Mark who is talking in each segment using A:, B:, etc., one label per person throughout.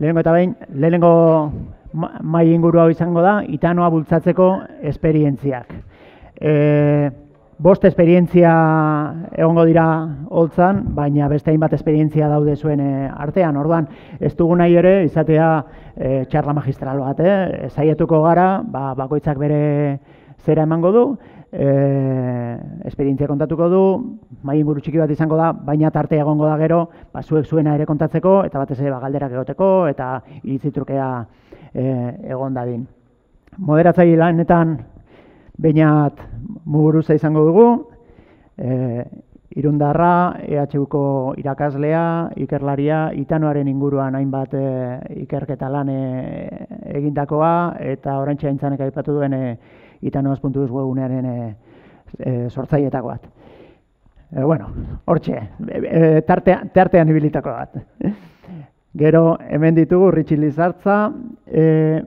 A: lehenengo eta behin, lehenengo mai inguru hau izango da, itanoa bultzatzeko esperientziak. E, bost esperientzia egongo dira holtzan, baina beste hainbat esperientzia daude zuen eh, artean. Orduan, ez dugu nahi ere izatea e, txarla magistral bat, eh? Zaietuko gara, ba, bakoitzak bere zera emango du, e, esperientzia kontatuko du, mai inguru txiki bat izango da, baina tarte egongo da gero, ba, zuek zuena ere kontatzeko, eta batez ere ba, galderak egoteko, eta iritzitrukea e, egon dadin. Moderatzaile lanetan Beinat muguruza izango dugu, e, irundarra, EHUko irakaslea, ikerlaria, itanoaren inguruan hainbat e, ikerketa lan e, egindakoa, eta orain txaintzanek aipatu duen e, itanoaz.uz webunearen e, e, sortzaietako bat. E, bueno, hortxe, e, tartean, tartean ibilitako bat. Gero, hemen ditugu, Ritxi Lizartza, e,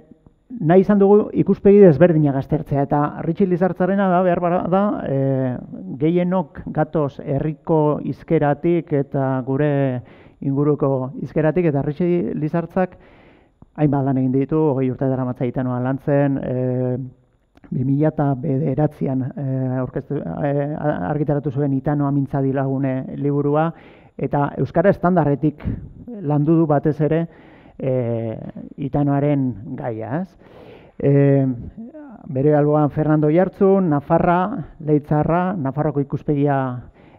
A: nahi izan dugu ikuspegi desberdina gaztertzea eta Ritxi Lizartzarena da behar bara da e, gehienok gatoz herriko izkeratik eta gure inguruko izkeratik eta Ritxi Lizartzak hainbat lan egin ditu, hogei urte dara matza itanoa lan zen, e, 2000 eta bederatzean argitaratu zuen itanoa mintzadi lagune liburua, eta Euskara estandarretik landu du batez ere, e, itanoaren gaia, ez? E, bere alboan Fernando Jartzun, Nafarra, Leitzarra, Nafarroko ikuspegia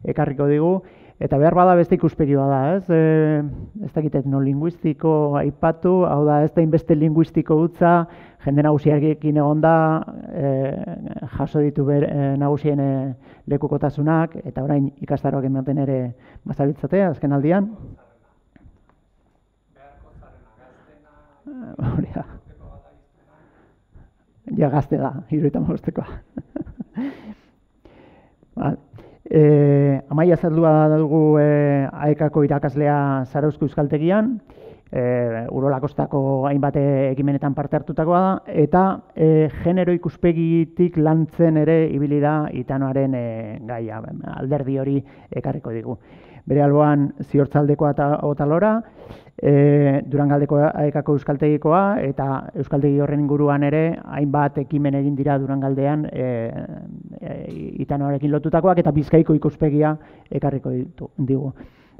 A: ekarriko digu, eta behar bada beste ikuspegi bada, ez? E, ez dakit etnolinguistiko aipatu, hau da ez da inbeste linguistiko utza, jende nagusiarekin egon da, e, jaso ditu ber, e, nagusien e, lekukotasunak, eta orain ikastaroak ematen ere bazabiltzatea, azken aldian. hori da. Ja gazte da, iruita moztekoa. ba, e, amaia zaldua dugu e, aekako irakaslea zarauzko euskaltegian, e, urolakostako hainbat ekimenetan parte hartutakoa da, eta e, genero ikuspegitik lantzen ere ibili da itanoaren e, gaia, alderdi hori ekarriko digu. Bere alboan ziortzaldekoa eta otalora, e, Durangaldeko aekako euskaltegikoa eta euskaldegi horren inguruan ere hainbat ekimen egin dira Durangaldean e, e, itanoarekin lotutakoak eta bizkaiko ikuspegia ekarriko ditu, digu.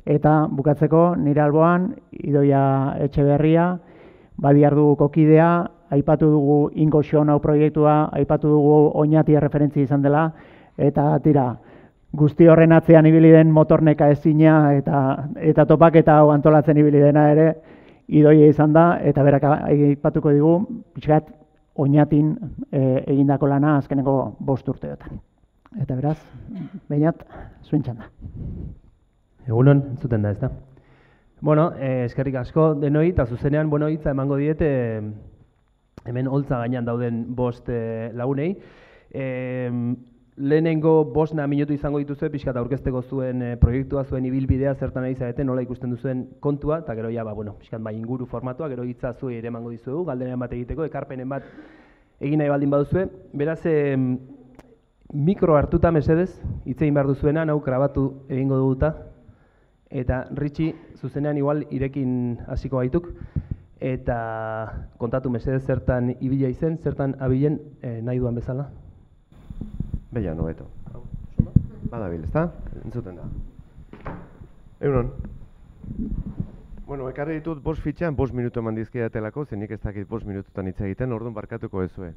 A: Eta bukatzeko nire alboan idoia etxe berria, badiar dugu kokidea, aipatu dugu ingo hau proiektua, aipatu dugu oinatia referentzia izan dela, eta tira, guzti horren atzean ibili den motorneka ezina eta eta topaketa hau antolatzen ibili dena ere idoia izan da eta berak aipatuko digu pixkat oinatin e, egindako lana azkeneko bost urteotan. Eta beraz, bainat, zuintxan da.
B: Egunon, entzuten da, ez da? Bueno, eh, eskerrik asko denoi, eta zuzenean, bueno, hitza emango diete hemen holtza gainean dauden bost eh, lagunei. Eh, lehenengo bosna minutu izango dituzue pixka eta aurkezteko zuen e, proiektua zuen ibilbidea zertan ari zarete nola ikusten duzuen kontua eta gero ja ba bueno pixka bai inguru formatua gero hitza zu ere emango dizuegu galderen bat egiteko ekarpenen bat egin nahi baldin baduzue. Beraz e, mikro hartuta mesedez hitz egin behar duzuena hau grabatu egingo duguta. Eta Ritxi zuzenean igual irekin hasiko gaituk. Eta kontatu mesedez zertan ibila izen zertan abilen e, nahi duan bezala
C: Bella, no beto. Bada bil, ezta? Entzuten da. Euron. Bueno, ekarri ditut bost fitxean, bost minutu eman dizkiatelako, zenik ez dakit bost minututan hitz egiten, orduan barkatuko ezue.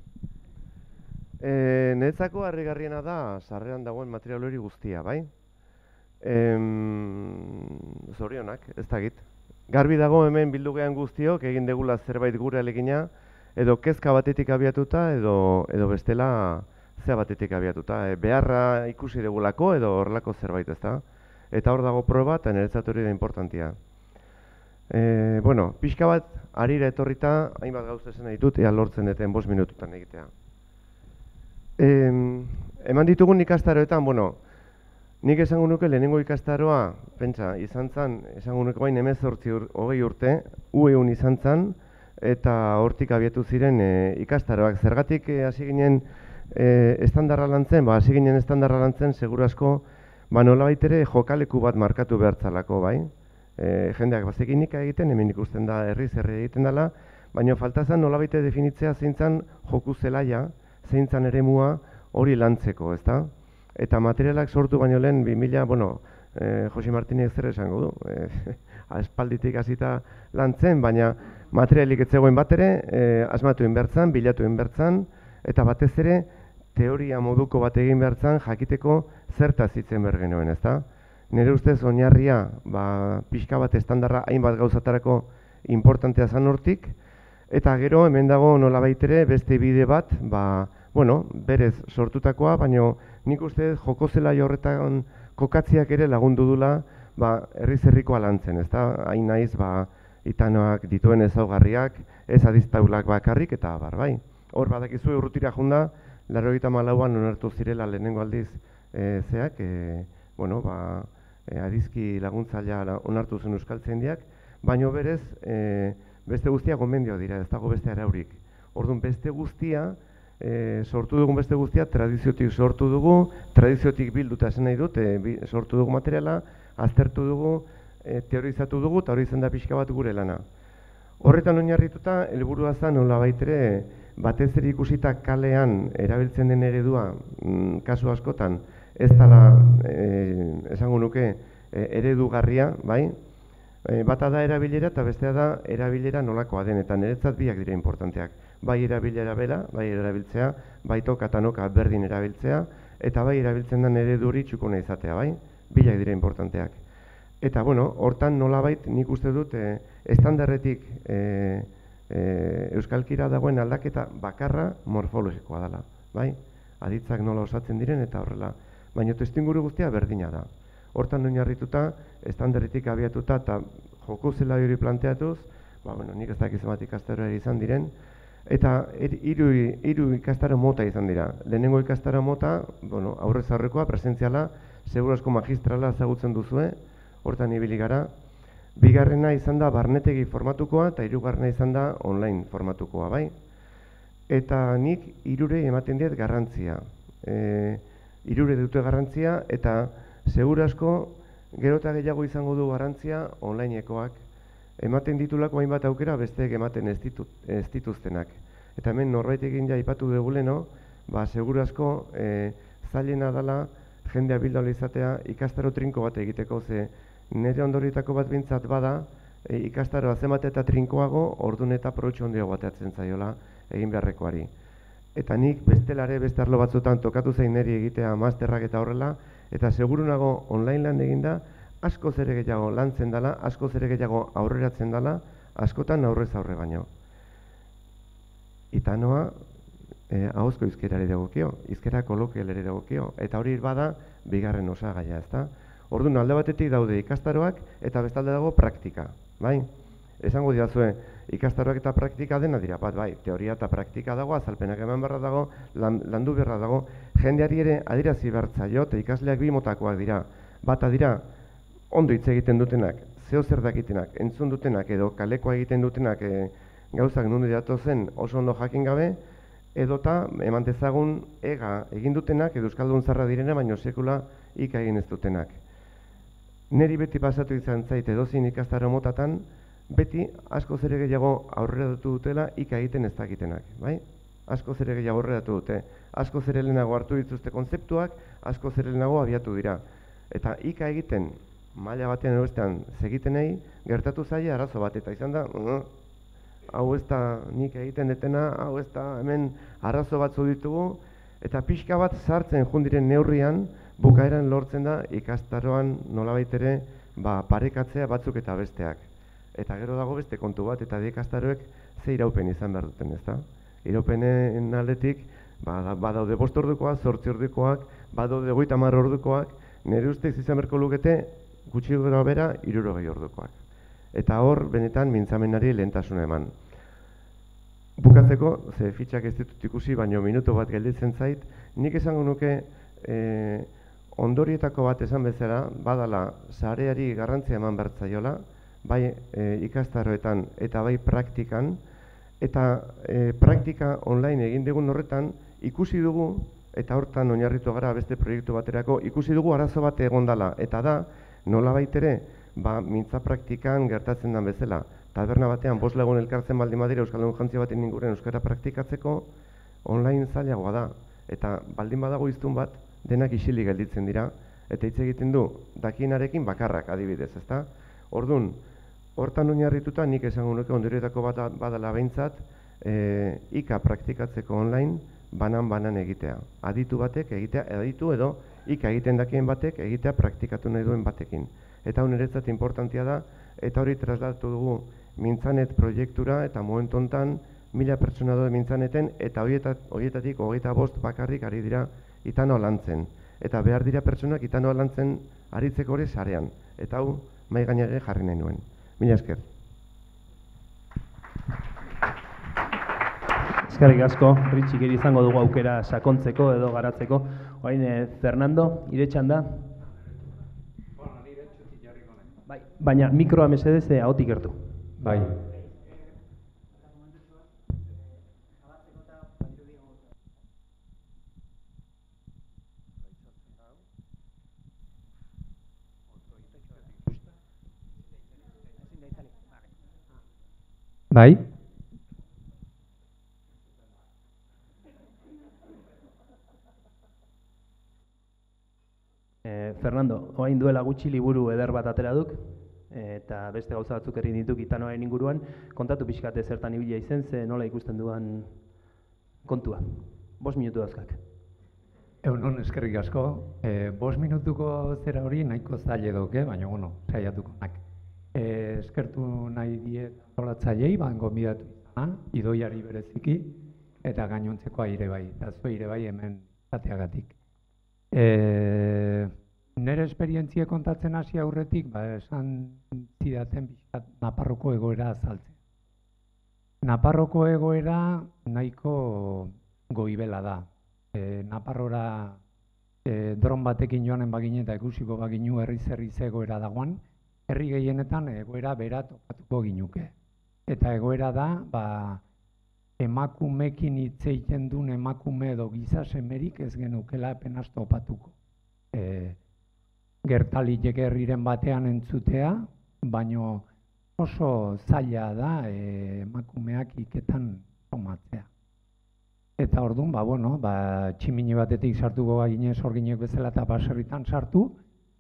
C: E, Netzako harrigarriena da, sarrean dagoen material hori guztia, bai? E, zorionak, ez dakit. Garbi dago hemen bildu gehan guztiok, egin degula zerbait gure alegina, edo kezka batetik abiatuta, edo, edo bestela zea batetik abiatuta. E, beharra ikusi degulako edo horrelako zerbait ez da. Eta hor dago proba eta niretzat hori da importantia. E, bueno, pixka bat, arira etorrita, hainbat gauza esan ditut, ea lortzen deten bos minututan egitea. E, eman ditugun ikastaroetan, bueno, nik esango nuke lehenengo ikastaroa, pentsa, izan zen, esango nuke bain emezortzi ur, hogei urte, ueun izan zen, eta hortik abiatu ziren e, ikastaroak. Zergatik e, hasi ginen, e, estandarra lantzen, ba, hasi ginen estandarra lantzen, seguru asko, ba, nola baitere jokaleku bat markatu behartzalako, bai? e, jendeak bazekin nika egiten, hemen ikusten da herri zerri egiten dela, baina falta zen nolabite definitzea zeintzan joku zelaia, zeintzan ere mua hori lantzeko, ezta? Eta materialak sortu baino lehen, 2000, bueno, e, Josi Martinez zer esango du, e, espalditik hasita lantzen, baina materialik ez zegoen bat ere, e, asmatu inbertzan, bilatu inbertzan, eta batez ere, teoria moduko bat egin behartzan jakiteko zertaz hitzen behar genuen, ezta? Nire ustez oinarria, ba, pixka bat estandarra hainbat gauzatarako importantea zan hortik, eta gero hemen dago nola baitere beste bide bat, ba, bueno, berez sortutakoa, baina nik uste joko zela horretan kokatziak ere lagundu dula, ba, herri zerrikoa lantzen, ezta? Hain naiz, ba, itanoak dituen ezaugarriak, ez adiztaulak bakarrik, eta bar, bai. Hor badakizu urrutira junda, laro gita malauan onartu zirela lehenengo aldiz e, zeak, e, bueno, ba, e, adizki laguntzailea onartu zen euskaltzen diak, baino berez, e, beste guztia gomendio dira, ez dago beste araurik. Orduan, beste guztia, e, sortu dugun beste guztia, tradiziotik sortu dugu, tradiziotik bilduta esan nahi dut, e, sortu dugu materiala, aztertu dugu, e, teorizatu dugu, eta hori izan da pixka bat gure lana. Horretan oinarrituta, helburua zen nola baitere, batez ere ikusita kalean erabiltzen den eredua, mm, kasu askotan, ez dala, e, esango nuke, e, eredugarria, bai? E, bata da erabilera eta bestea da erabilera nolakoa den, eta niretzat biak dira importanteak. Bai erabilera bera, bai erabiltzea, bai toka noka berdin erabiltzea, eta bai erabiltzen den ereduri txukuna izatea, bai? Bilak dira importanteak. Eta, bueno, hortan nolabait nik uste dut e, estandarretik e, e, euskalkira dagoen aldaketa bakarra morfologikoa dela, bai? Aditzak nola osatzen diren eta horrela. Baina testinguru guztia berdina da. Hortan oinarrituta, estandarretik abiatuta eta joko zela hori planteatuz, ba, bueno, nik ez dakiz ikastaro izan diren, eta er, hiru hiru ikastaro mota izan dira. Lehenengo ikastaro mota, bueno, aurrez aurrekoa, presentziala, segurazko magistrala ezagutzen duzue, hortan ibili gara. Bigarrena izan da barnetegi formatukoa eta hirugarrena izan da online formatukoa, bai? Eta nik irure ematen diet garrantzia. E, irure dute garrantzia eta segura asko gero eta gehiago izango du garrantzia onlineekoak. Ematen ditulako hainbat aukera besteek ematen ez, ditut, ez dituztenak. Eta hemen norbait egin ja ipatu deguleno, ba, segura asko e, zailena dela jendea bildu izatea ikastaro trinko bat egiteko ze nire ondoritako bat bintzat bada, e, ikastaroa zemat eta trinkoago, ordun eta proutxo ondio bateatzen zaiola egin beharrekoari. Eta nik bestelare beste arlo batzutan tokatu zain niri egitea masterrak eta horrela, eta seguru nago online lan eginda, asko zere gehiago lantzen dela, asko zere gehiago aurreratzen dela, askotan aurrez aurre baino. Itanoa, e, ahozko izkerari dagokio, izkera kolokialari dagokio, eta hori bada, bigarren osagaia, ezta? Orduan alde batetik daude ikastaroak eta bestalde dago praktika, bai? Esango diazue, ikastaroak eta praktika dena dira, bat bai, teoria eta praktika dago, azalpenak eman beharra dago, landu beharra dago, jendeari ere adirazi bertza eta ikasleak bi motakoak dira, bata dira, ondo hitz egiten dutenak, zeo zer dakitenak, entzun dutenak edo kalekoa egiten dutenak e, gauzak nundu zen oso ondo jakin gabe, edota eman dezagun ega egin dutenak edo euskaldun zarra direna, baino sekula ika egin ez dutenak. Neri beti pasatu izan zait edozin ikastaro motatan, beti asko zere gehiago aurrera dut dutela ika egiten ez dakitenak, bai? Asko zere gehiago aurrera dute, asko zere lehenago hartu dituzte konzeptuak, asko zere lehenago abiatu dira. Eta ika egiten, maila batean eroestean segitenei, gertatu zaila arazo bat, eta izan da, uh, hau ez da nik egiten detena, hau ez da hemen arazo batzu ditugu, eta pixka bat sartzen jundiren neurrian, bukaeran lortzen da ikastaroan nolabait ere ba, parekatzea batzuk eta besteak. Eta gero dago beste kontu bat, eta ikastaroek ze iraupen izan behar duten, ezta? Iraupenen aldetik, ba, badaude bost ordukoak, zortzi ordukoak, badaude goita mar ordukoak, nire ustez izan berko lukete, gutxi gara bera, irurogei ordukoak. Eta hor, benetan, mintzamenari lehentasuna eman. Bukatzeko, ze fitxak ez ditut ikusi, baino minutu bat gelditzen zait, nik esango nuke, e, ondorietako bat esan bezala, badala sareari garrantzia eman bertzaiola, bai e, ikastaroetan eta bai praktikan, eta e, praktika online egin dugun horretan, ikusi dugu, eta hortan oinarritu gara beste proiektu baterako, ikusi dugu arazo bat egon dela, eta da, nola baitere, ba, mintza praktikan gertatzen den bezala. Taberna batean, bost lagun elkartzen baldin badira Euskal jantzia baten inguren Euskara praktikatzeko, online zailagoa da. Eta baldin badago iztun bat, denak isili gelditzen dira, eta hitz egiten du, dakienarekin bakarrak adibidez, ezta? Ordun, hortan oinarrituta nik esango nuke ondorietako bat badala behintzat, e, ika praktikatzeko online, banan-banan egitea. Aditu batek egitea, aditu edo, ika egiten dakien batek egitea praktikatu nahi duen batekin. Eta hon eretzat importantia da, eta hori trasladatu dugu mintzanet proiektura, eta momentu hontan mila pertsona dode mintzaneten, eta horietatik hogeita bost bakarrik ari dira itano lantzen. Eta behar dira pertsonak itano lantzen aritzeko hori sarean. Eta hau, mai gainare jarri nahi nuen. Mila esker.
B: Eskerrik asko, Ritxik izango dugu aukera sakontzeko edo garatzeko. Oain, eh, Fernando, iretxan da? Bai, baina mikroa mesedez eh, ahotik gertu.
D: Bai. Bai.
B: Eh, Fernando, oain duela gutxi liburu eder bat atera duk, eta beste gauza batzuk egin dituk itanoaren inguruan, kontatu pixkate zertan ibila izen, ze nola ikusten duan kontua. Bos minutu dauzkak.
D: Egun hon eskerrik asko, e, bos minutuko zera hori nahiko zaila duke, baina bueno, saiatuko nak. E, eskertu nahi die antolatzaileei, ban gomidatu izana, idoiari bereziki, eta gainontzeko aire bai, eta ire bai hemen zateagatik. E, nere esperientzia kontatzen hasi aurretik, ba, esan zidaten bizkat Naparroko egoera azaltzen. Naparroko egoera nahiko goibela da. E, Naparrora e, dron batekin joanen bagine eta ikusiko baginu herri zerri egoera dagoan, herri gehienetan egoera bera topatuko ginuke. Eta egoera da, ba, emakumekin hitz egiten duen emakume edo giza semerik ez genukela apenas topatuko. E, gertali herriren batean entzutea, baino oso zaila da e, emakumeak iketan tomatzea. Eta orduan, ba, bueno, ba, tximini batetik sartuko gine sorginek bezala eta baserritan sartu,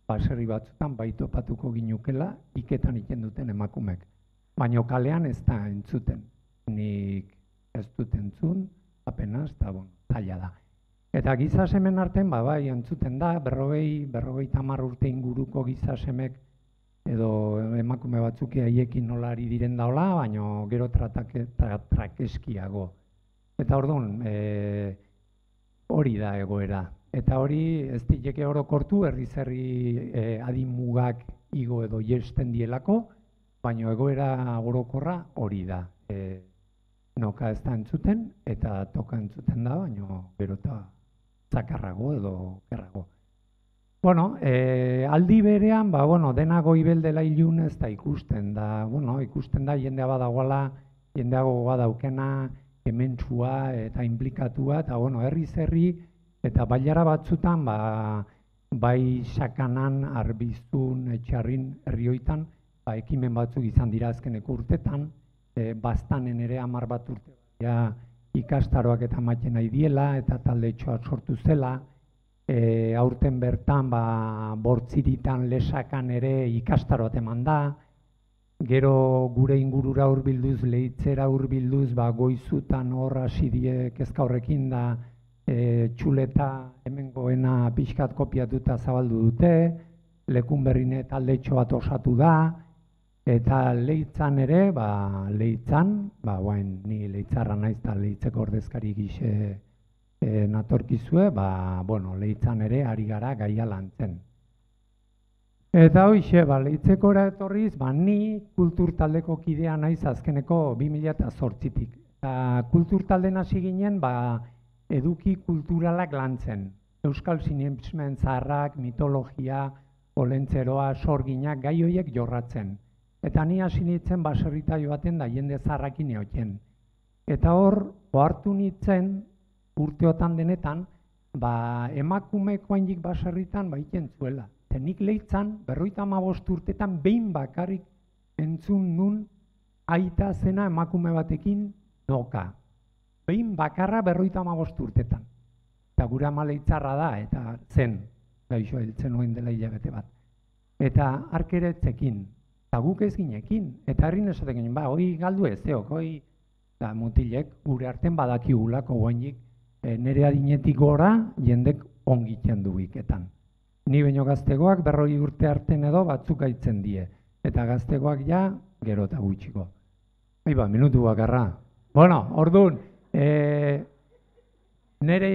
D: baserri batzutan baitopatuko ginukela iketan iken duten emakumek. Baino kalean ez da entzuten. Nik ez dut entzun, apenas, eta bon, zaila da. Eta giza semen arten, ba, bai, entzuten da, berrogei, berrogei tamar urte inguruko giza semek, edo emakume batzuk haiekin nolari diren daula, baina gero tratake, tra, trakeskiago. Eta orduan, e, hori da egoera. Eta hori ez dileke orokortu herri zerri e, adimugak igo edo jesten dielako, baina egoera orokorra hori da. E, noka ez da entzuten, eta toka entzuten da, baina berota zakarrago edo gerrago. Bueno, e, aldi berean, ba, bueno, dena goibel dela ilun ez da ikusten da, bueno, ikusten da jendea badagoala, jendeago badaukena, hementsua eta implikatua, eta bueno, herri zerri, eta bailara batzutan, ba, bai sakanan, arbiztun, etxarrin, herrioitan, ba, ekimen batzuk izan dira azkeneko urtetan, e, bastanen ere hamar bat urte ja, ikastaroak eta maten nahi diela eta talde txoa sortu zela. E, aurten bertan ba, bortziritan lesakan ere ikastaroat eman da. Gero gure ingurura hurbilduz lehitzera hurbilduz ba, goizutan hor hasi die kezka horrekin da e, txuleta hemen goena pixkat kopiatuta zabaldu dute, lekun berrine talde bat osatu da, Eta leitzan ere, ba, leitzan, ba, guain, ni leitzarra naiz eta leitzeko ordezkari gize e, natorkizue, ba, bueno, leitzan ere ari gara gaia lantzen. Eta hoxe, ba, leitzeko etorriz, ba, ni kultur taldeko kidea naiz azkeneko 2008-tik. Eta kultur talde hasi ginen, ba, eduki kulturalak lantzen. Euskal sinemsmen zaharrak, mitologia, olentzeroa, sorginak, gai horiek jorratzen. Eta ni hasi nintzen baserrita joaten da jende zarrakin eoten. Eta hor, ohartu nintzen urteotan denetan, ba, emakumeko haindik baserritan ba zuela. Zenik lehitzan, berroita amabost urtetan, behin bakarrik entzun nun aita zena emakume batekin noka. Behin bakarra berroita amabost urtetan. Eta gure ama leitzarra da, eta zen, gaixo heltzen nuen dela hilabete bat. Eta arkeretzekin, eta guk ez ginekin, eta herrin esaten ginen, ba, hoi galdu ez, zeok, hoi, da mutilek, gure arten badakigulako guainik, e, nire adinetik gora, jendek ongiten du iketan. Ni baino gaztegoak berroi urte arten edo batzuk gaitzen die, eta gaztegoak ja, gero eta gutxiko. Bai ba, minutu bakarra. Bueno, orduan, e, nire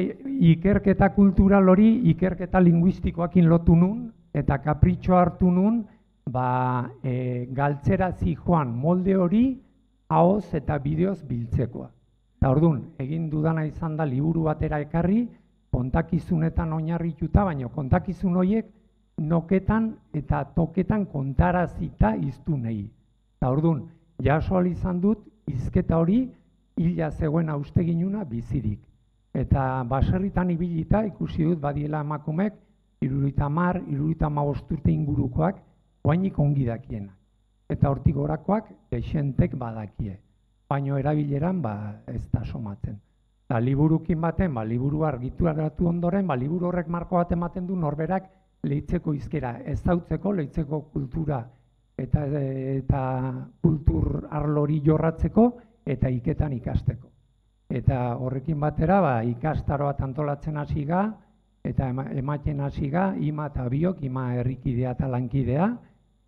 D: ikerketa kultural hori, ikerketa linguistikoakin lotu nun, eta kapritxo hartu nun, ba, e, galtzera joan molde hori, haoz eta bideoz biltzekoa. Eta orduan, egin dudana izan da liburu batera ekarri, kontakizunetan oinarrituta, baina kontakizun horiek noketan eta toketan kontarazita iztu nahi. Eta orduan, jaso izan dut, izketa hori, hila zegoen austeginuna bizirik. Eta baserritan ibilita ikusi dut badiela emakumek, irurita mar, irurita maosturte ingurukoak, oainik ongi dakienak eta hortik gorakoak geixentek badakie. Baino erabileran ba, ez da somatzen. Da, liburukin baten, ba, liburu argitu argatu ondoren, ba, liburu horrek marko bat ematen du norberak lehitzeko izkera, ez dautzeko lehitzeko kultura eta, eta kultur arlori jorratzeko eta iketan ikasteko. Eta horrekin batera, ba, ikastaroa antolatzen hasi ga, eta ematen hasi ga, ima eta biok, ima herrikidea eta lankidea,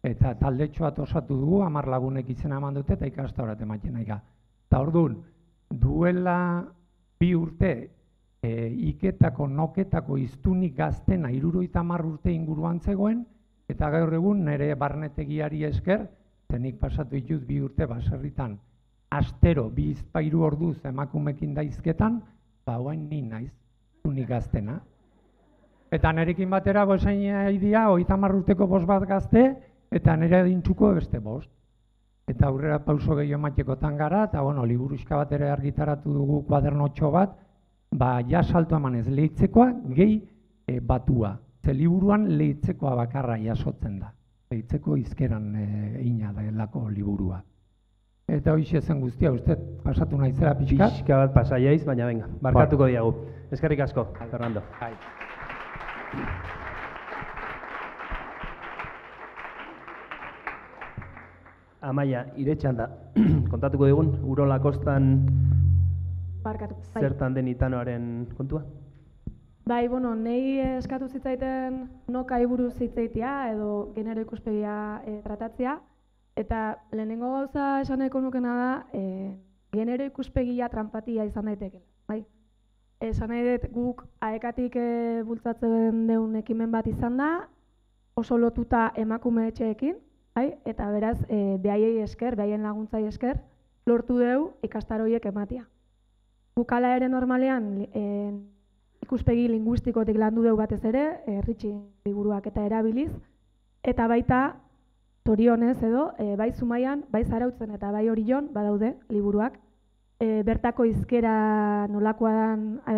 D: eta talde txoat osatu dugu, amar lagunek izena eman dute, eta ikasta horat ematen nahi ga. Eta orduan, duela bi urte, e, iketako, noketako iztunik gaztena iruroita mar urte inguruan zegoen, eta gaur egun nire barnetegiari esker, zenik pasatu ditut bi urte baserritan, astero, bi izpairu orduz emakumekin daizketan, ba, guain ni naiz, unik gaztena. Eta nerekin batera, bosain idea, oita urteko bos bat gazte, eta nire adintzuko beste bost. Eta aurrera pauso gehiago matekotan gara, eta bueno, liburuzka bat ere argitaratu dugu kuadernotxo bat, ba, ja salto emanez, lehitzekoa gehi e, batua. Ze liburuan lehitzekoa bakarra jasotzen da. Lehitzeko izkeran e, ina da lako liburua. Eta hoxe zen guztia, uste pasatu nahi zera pixka?
B: Pixka bat pasaiaiz, baina venga, barkatuko diagu. Eskerrik asko, Fernando. Hai. Amaia, iretxan da, kontatuko digun, Urola Kostan
E: Barkatu,
B: bai. zertan den itanoaren kontua?
E: Bai, bueno, nei eskatu zitzaiten noka iburu zitzaitia edo genero ikuspegia e, tratatzea. Eta lehenengo gauza esan nahiko nukena da, e, genero ikuspegia trampatia izan daiteke. Bai? Esan nahi dut guk aekatik e, bultzatzen deun ekimen bat izan da, oso lotuta emakume etxeekin, Bai, eta beraz, e, behaiei esker, behaien laguntzai esker, lortu deu ikastaroiek ematia. Bukala ere normalean, e, ikuspegi linguistikotik landu deu batez ere, erritxi liburuak eta erabiliz, eta baita, torionez edo, e, bai zumaian, bai zarautzen eta bai orion, badaude liburuak, e, bertako izkera nolakoa dan e,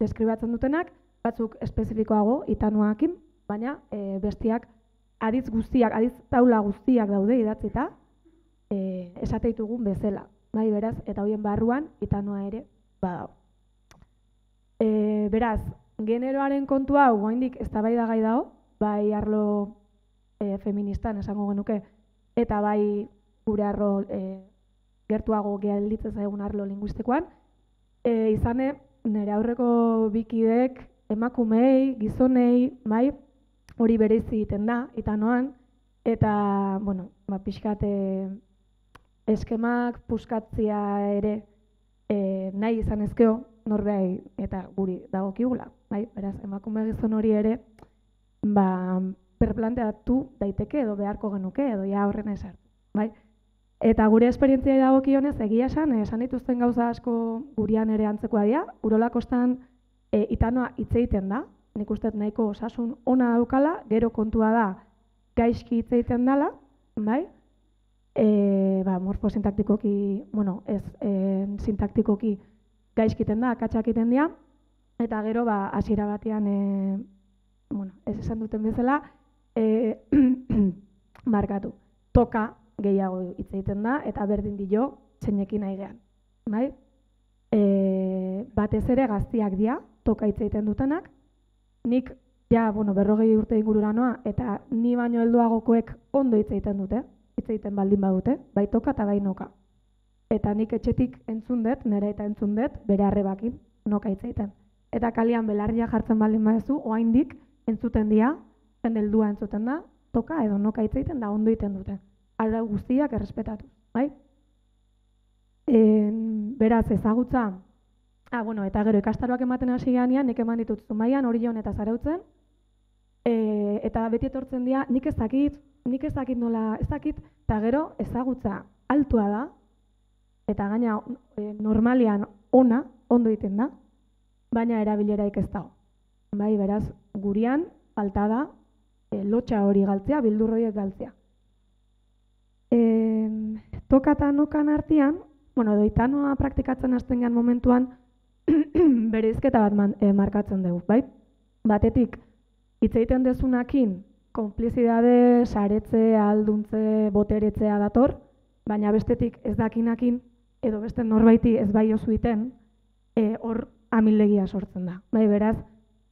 E: deskribatzen dutenak, batzuk espezifikoago, itanuakin, baina e, bestiak aditz guztiak, aditz taula guztiak daude idatzita, e, esateitugun bezala. Bai, beraz, eta hoien barruan, itanoa ere, badau. E, beraz, generoaren kontua hau, goindik, ez da bai da gai dago, bai arlo e, feministan esango genuke, eta bai gure arlo e, gertuago gehalditzen zaigun arlo linguistikoan, e, izane, nire aurreko bikidek, emakumei, gizonei, bai, hori berezi egiten da, eta noan, eta, bueno, ba, pixkate eskemak puskatzia ere e, nahi izan ezkeo, norbei eta guri dagokigula, bai? Beraz, emakume gizon hori ere, ba, perplanteatu daiteke edo beharko genuke edo ja horren ezer, bai? Eta gure esperientzia dagokionez egia esan, esan dituzten gauza asko gurian ere antzekoa dira, urolakostan e, itanoa hitz egiten da, nik uste nahiko osasun ona daukala, gero kontua da gaizki hitz egiten dela, bai? E, ba, morfo sintaktikoki, bueno, ez e, sintaktikoki gaizkiten da, akatsak dira, eta gero ba hasiera batean e, bueno, ez esan duten bezala, e, markatu. Toka gehiago hitz egiten da eta berdin dio zeinekin nahi gean. Bai? E, batez ere gaztiak dira, toka hitz egiten dutenak. Nik ja, bueno, berrogei urte ingurura noa, eta ni baino helduagokoek ondo hitz egiten dute, hitz egiten baldin badute, bai toka eta bai noka. Eta nik etxetik entzun dut, nire eta entzun dut, bere arrebakin, noka hitz egiten. Eta kalian belarria jartzen baldin badezu, oaindik entzuten dira, jende heldua entzuten da, toka edo noka hitz egiten da ondo egiten dute. Arau guztiak errespetatu, bai? En, beraz, ezagutza, ah, bueno, eta gero ikastaroak ematen hasi ganean, nik eman ditut zumaian, hori eta zarautzen, e, eta beti etortzen dira, nik ez dakit, nik ez dakit nola, ez dakit, eta gero ezagutza altua da, eta gaina e, normalian ona, ondo egiten da, baina erabileraik ez dago. Bai, beraz, gurian, falta da, e, lotxa hori galtzea, bildurroiek galtzea. E, tokata nokan artean, bueno, doitanoa praktikatzen hasten gehan momentuan, bereizketa bat man, e, markatzen dugu, bai? Batetik, hitz egiten dezunakin, konplizidade, saretze, alduntze, boteretzea dator, baina bestetik ez dakinakin, edo beste norbaiti ez bai osuiten, e, hor amilegia sortzen da. Bai, beraz,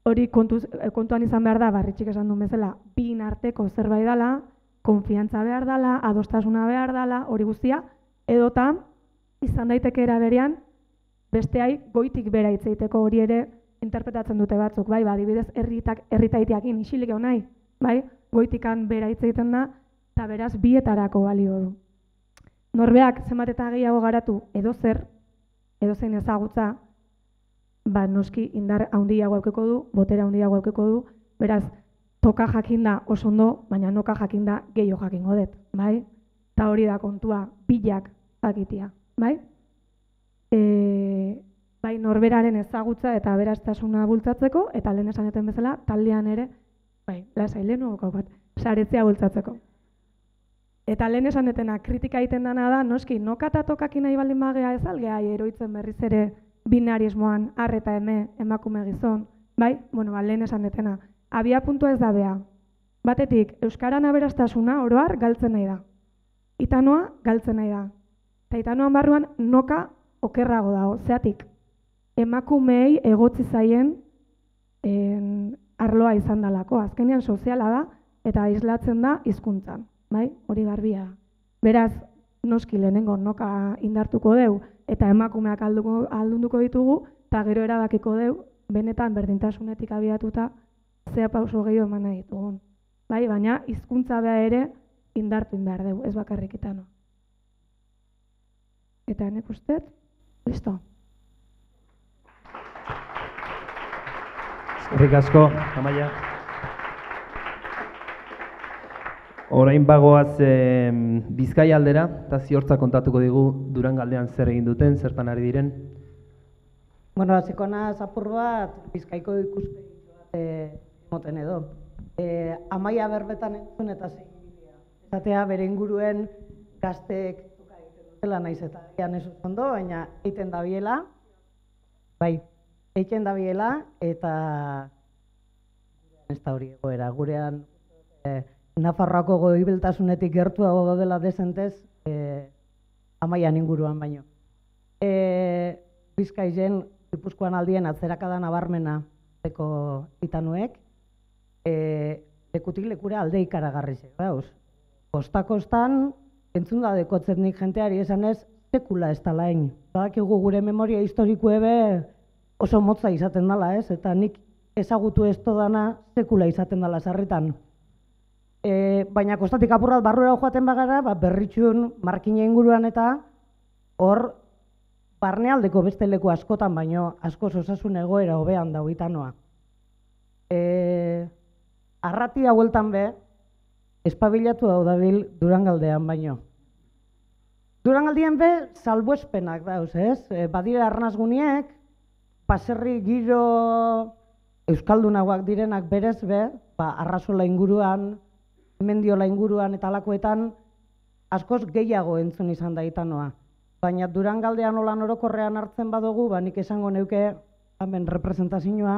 E: hori kontuz, e, kontuan izan behar da, barritxik esan duen bezala, bin arteko zerbait dela, konfiantza behar dela, adostasuna behar dela, hori guztia, edota, izan daiteke eraberean, besteai goitik bera itzeiteko hori ere interpretatzen dute batzuk, bai, ba, adibidez, herritak herritaiteakin isilik egon nahi, bai, goitikan bera hitz da, eta beraz bietarako balio du. Norbeak zenbat eta gehiago garatu edo zer, edo zein ezagutza, ba, noski indar handiago aukeko du, botera handiago aukeko du, beraz, toka jakinda oso ondo, baina noka jakinda gehiago jakingo dut, bai? Eta hori da kontua, bilak jakitia, bai? E, bai norberaren ezagutza eta aberastasuna bultzatzeko eta lehen esaneten bezala taldean ere bai lasai lenu bat saretzea bultzatzeko eta lehen esanetena kritika egiten dana da noski nokata tokakin nahi baldin magea ez algea eroitzen berriz ere binarismoan ar eta eme emakume gizon bai bueno ba lehen esanetena abia puntua ez da bea batetik euskaran aberastasuna oroar galtzen nahi da itanoa galtzen nahi da eta itanoan barruan noka okerrago dago zeatik emakumeei egotzi zaien en, arloa izan dalako. Azkenean soziala da eta islatzen da hizkuntzan, bai? Hori garbia. Beraz, noski lehenengo noka indartuko deu eta emakumeak alduko, aldunduko ditugu eta gero erabakiko deu benetan berdintasunetik abiatuta zea pauso gehiago eman nahi ditugun. Bai, baina hizkuntza bea ere indartu indar deu, ez bakarrik no. Eta nek ustez, listo.
B: Eskerrik asko, Amaia. Orain bagoaz e, Bizkaia aldera, eta ziortza kontatuko digu Durangaldean zer egin duten, zertan ari diren.
F: Bueno, hasiko naz bat Bizkaiko ikuspegi bat emoten edo. E, amaia berbetan entzun eta zein Ezatea bere inguruen gazteek dela naiz eta gian ez ondo, baina egiten da biela. Bai, eiken da biela, eta ez da hori egoera, gurean e, Nafarroako goibeltasunetik gertuago dela desentez, e, amaian inguruan baino. E, Bizkaizen, Gipuzkoan aldien atzerakada nabarmena eko itanuek, e, lekutik lekure alde ikaragarri ze, gauz. Kosta-kostan, entzun da dekotzen nik jenteari esanez, sekula ez talain. Badakigu gure memoria historiko ebe, oso motza izaten dela, ez? Eta nik ezagutu ez dana sekula izaten dela sarritan. E, baina kostatik apurrat barrura joaten bagara, ba, berritxun markina inguruan eta hor barnealdeko beste leku askotan, baino asko osasun egoera hobean da noa. E, arratia hueltan be, espabilatu hau dabil durangaldean baino. Durangaldian be, salbuespenak dauz, ez? E, badire arnazguniek, paserri giro euskaldunagoak direnak berez be, ba, arrasola inguruan, mendiola inguruan eta lakoetan askoz gehiago entzun izan da itanoa. Baina durangaldean olan orokorrean hartzen badugu, ba, nik esango neuke, hemen representazioa,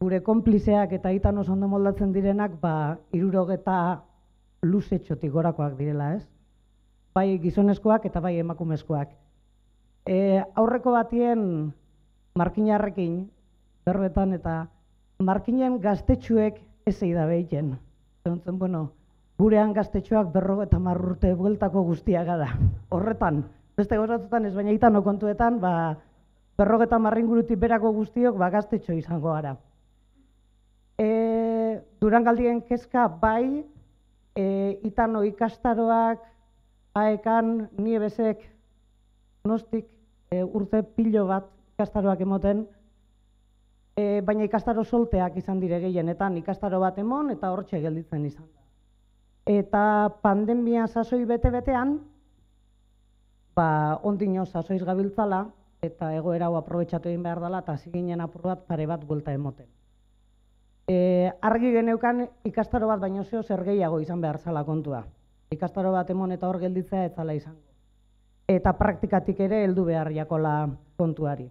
F: gure konplizeak eta itan oso ondo moldatzen direnak, ba, irurogeta luzetxotik gorakoak direla, ez? Bai gizonezkoak eta bai emakumezkoak. E, aurreko batien markinarrekin, berbetan eta markinen gaztetxuek ez da behiten. Zentzen, bueno, gurean gaztetxoak berro eta marrurte bueltako guztia gara. Horretan, beste gozatutan ez baina itano kontuetan, ba, berrogeta marringurutik berako guztiok ba, gaztetxo izango gara. E, Durangaldien kezka bai, e, itano ikastaroak, aekan, niebesek, nostik, e, urte pilo bat ikastaroak emoten, e, baina ikastaro solteak izan dire gehienetan, ikastaro bat emon eta hortxe gelditzen izan. Eta pandemia sasoi bete-betean, ba, ondino sasoiz gabiltzala, eta egoera hau aprobetsatu egin behar dela, eta ziginen apur bat pare bat buelta emoten. E, argi geneukan ikastaro bat baino zeo zer gehiago izan behar zala kontua. Ikastaro bat emon eta hor gelditzea ez zala izango. Eta praktikatik ere heldu behar jakola kontuari.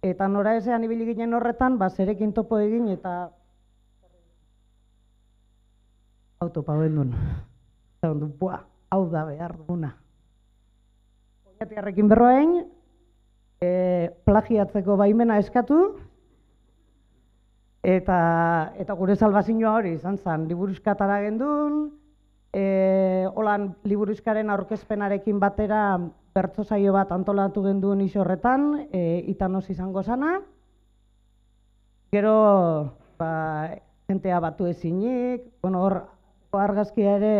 F: Eta nora ezean ibili ginen horretan, ba, zerekin topo egin eta autopa hoen duen. Eta ondu, bua, hau da behar duguna. Oiatiarrekin berroain, e, plagiatzeko baimena eskatu, eta, eta gure salbazioa hori izan zen, liburuzkatara gendun, e, holan liburuzkaren aurkezpenarekin batera bertso saio bat antolatu genduen iso horretan, e, itanos izango sana. Gero, ba, jentea batu ezinik, bueno, hor, argazkia ere,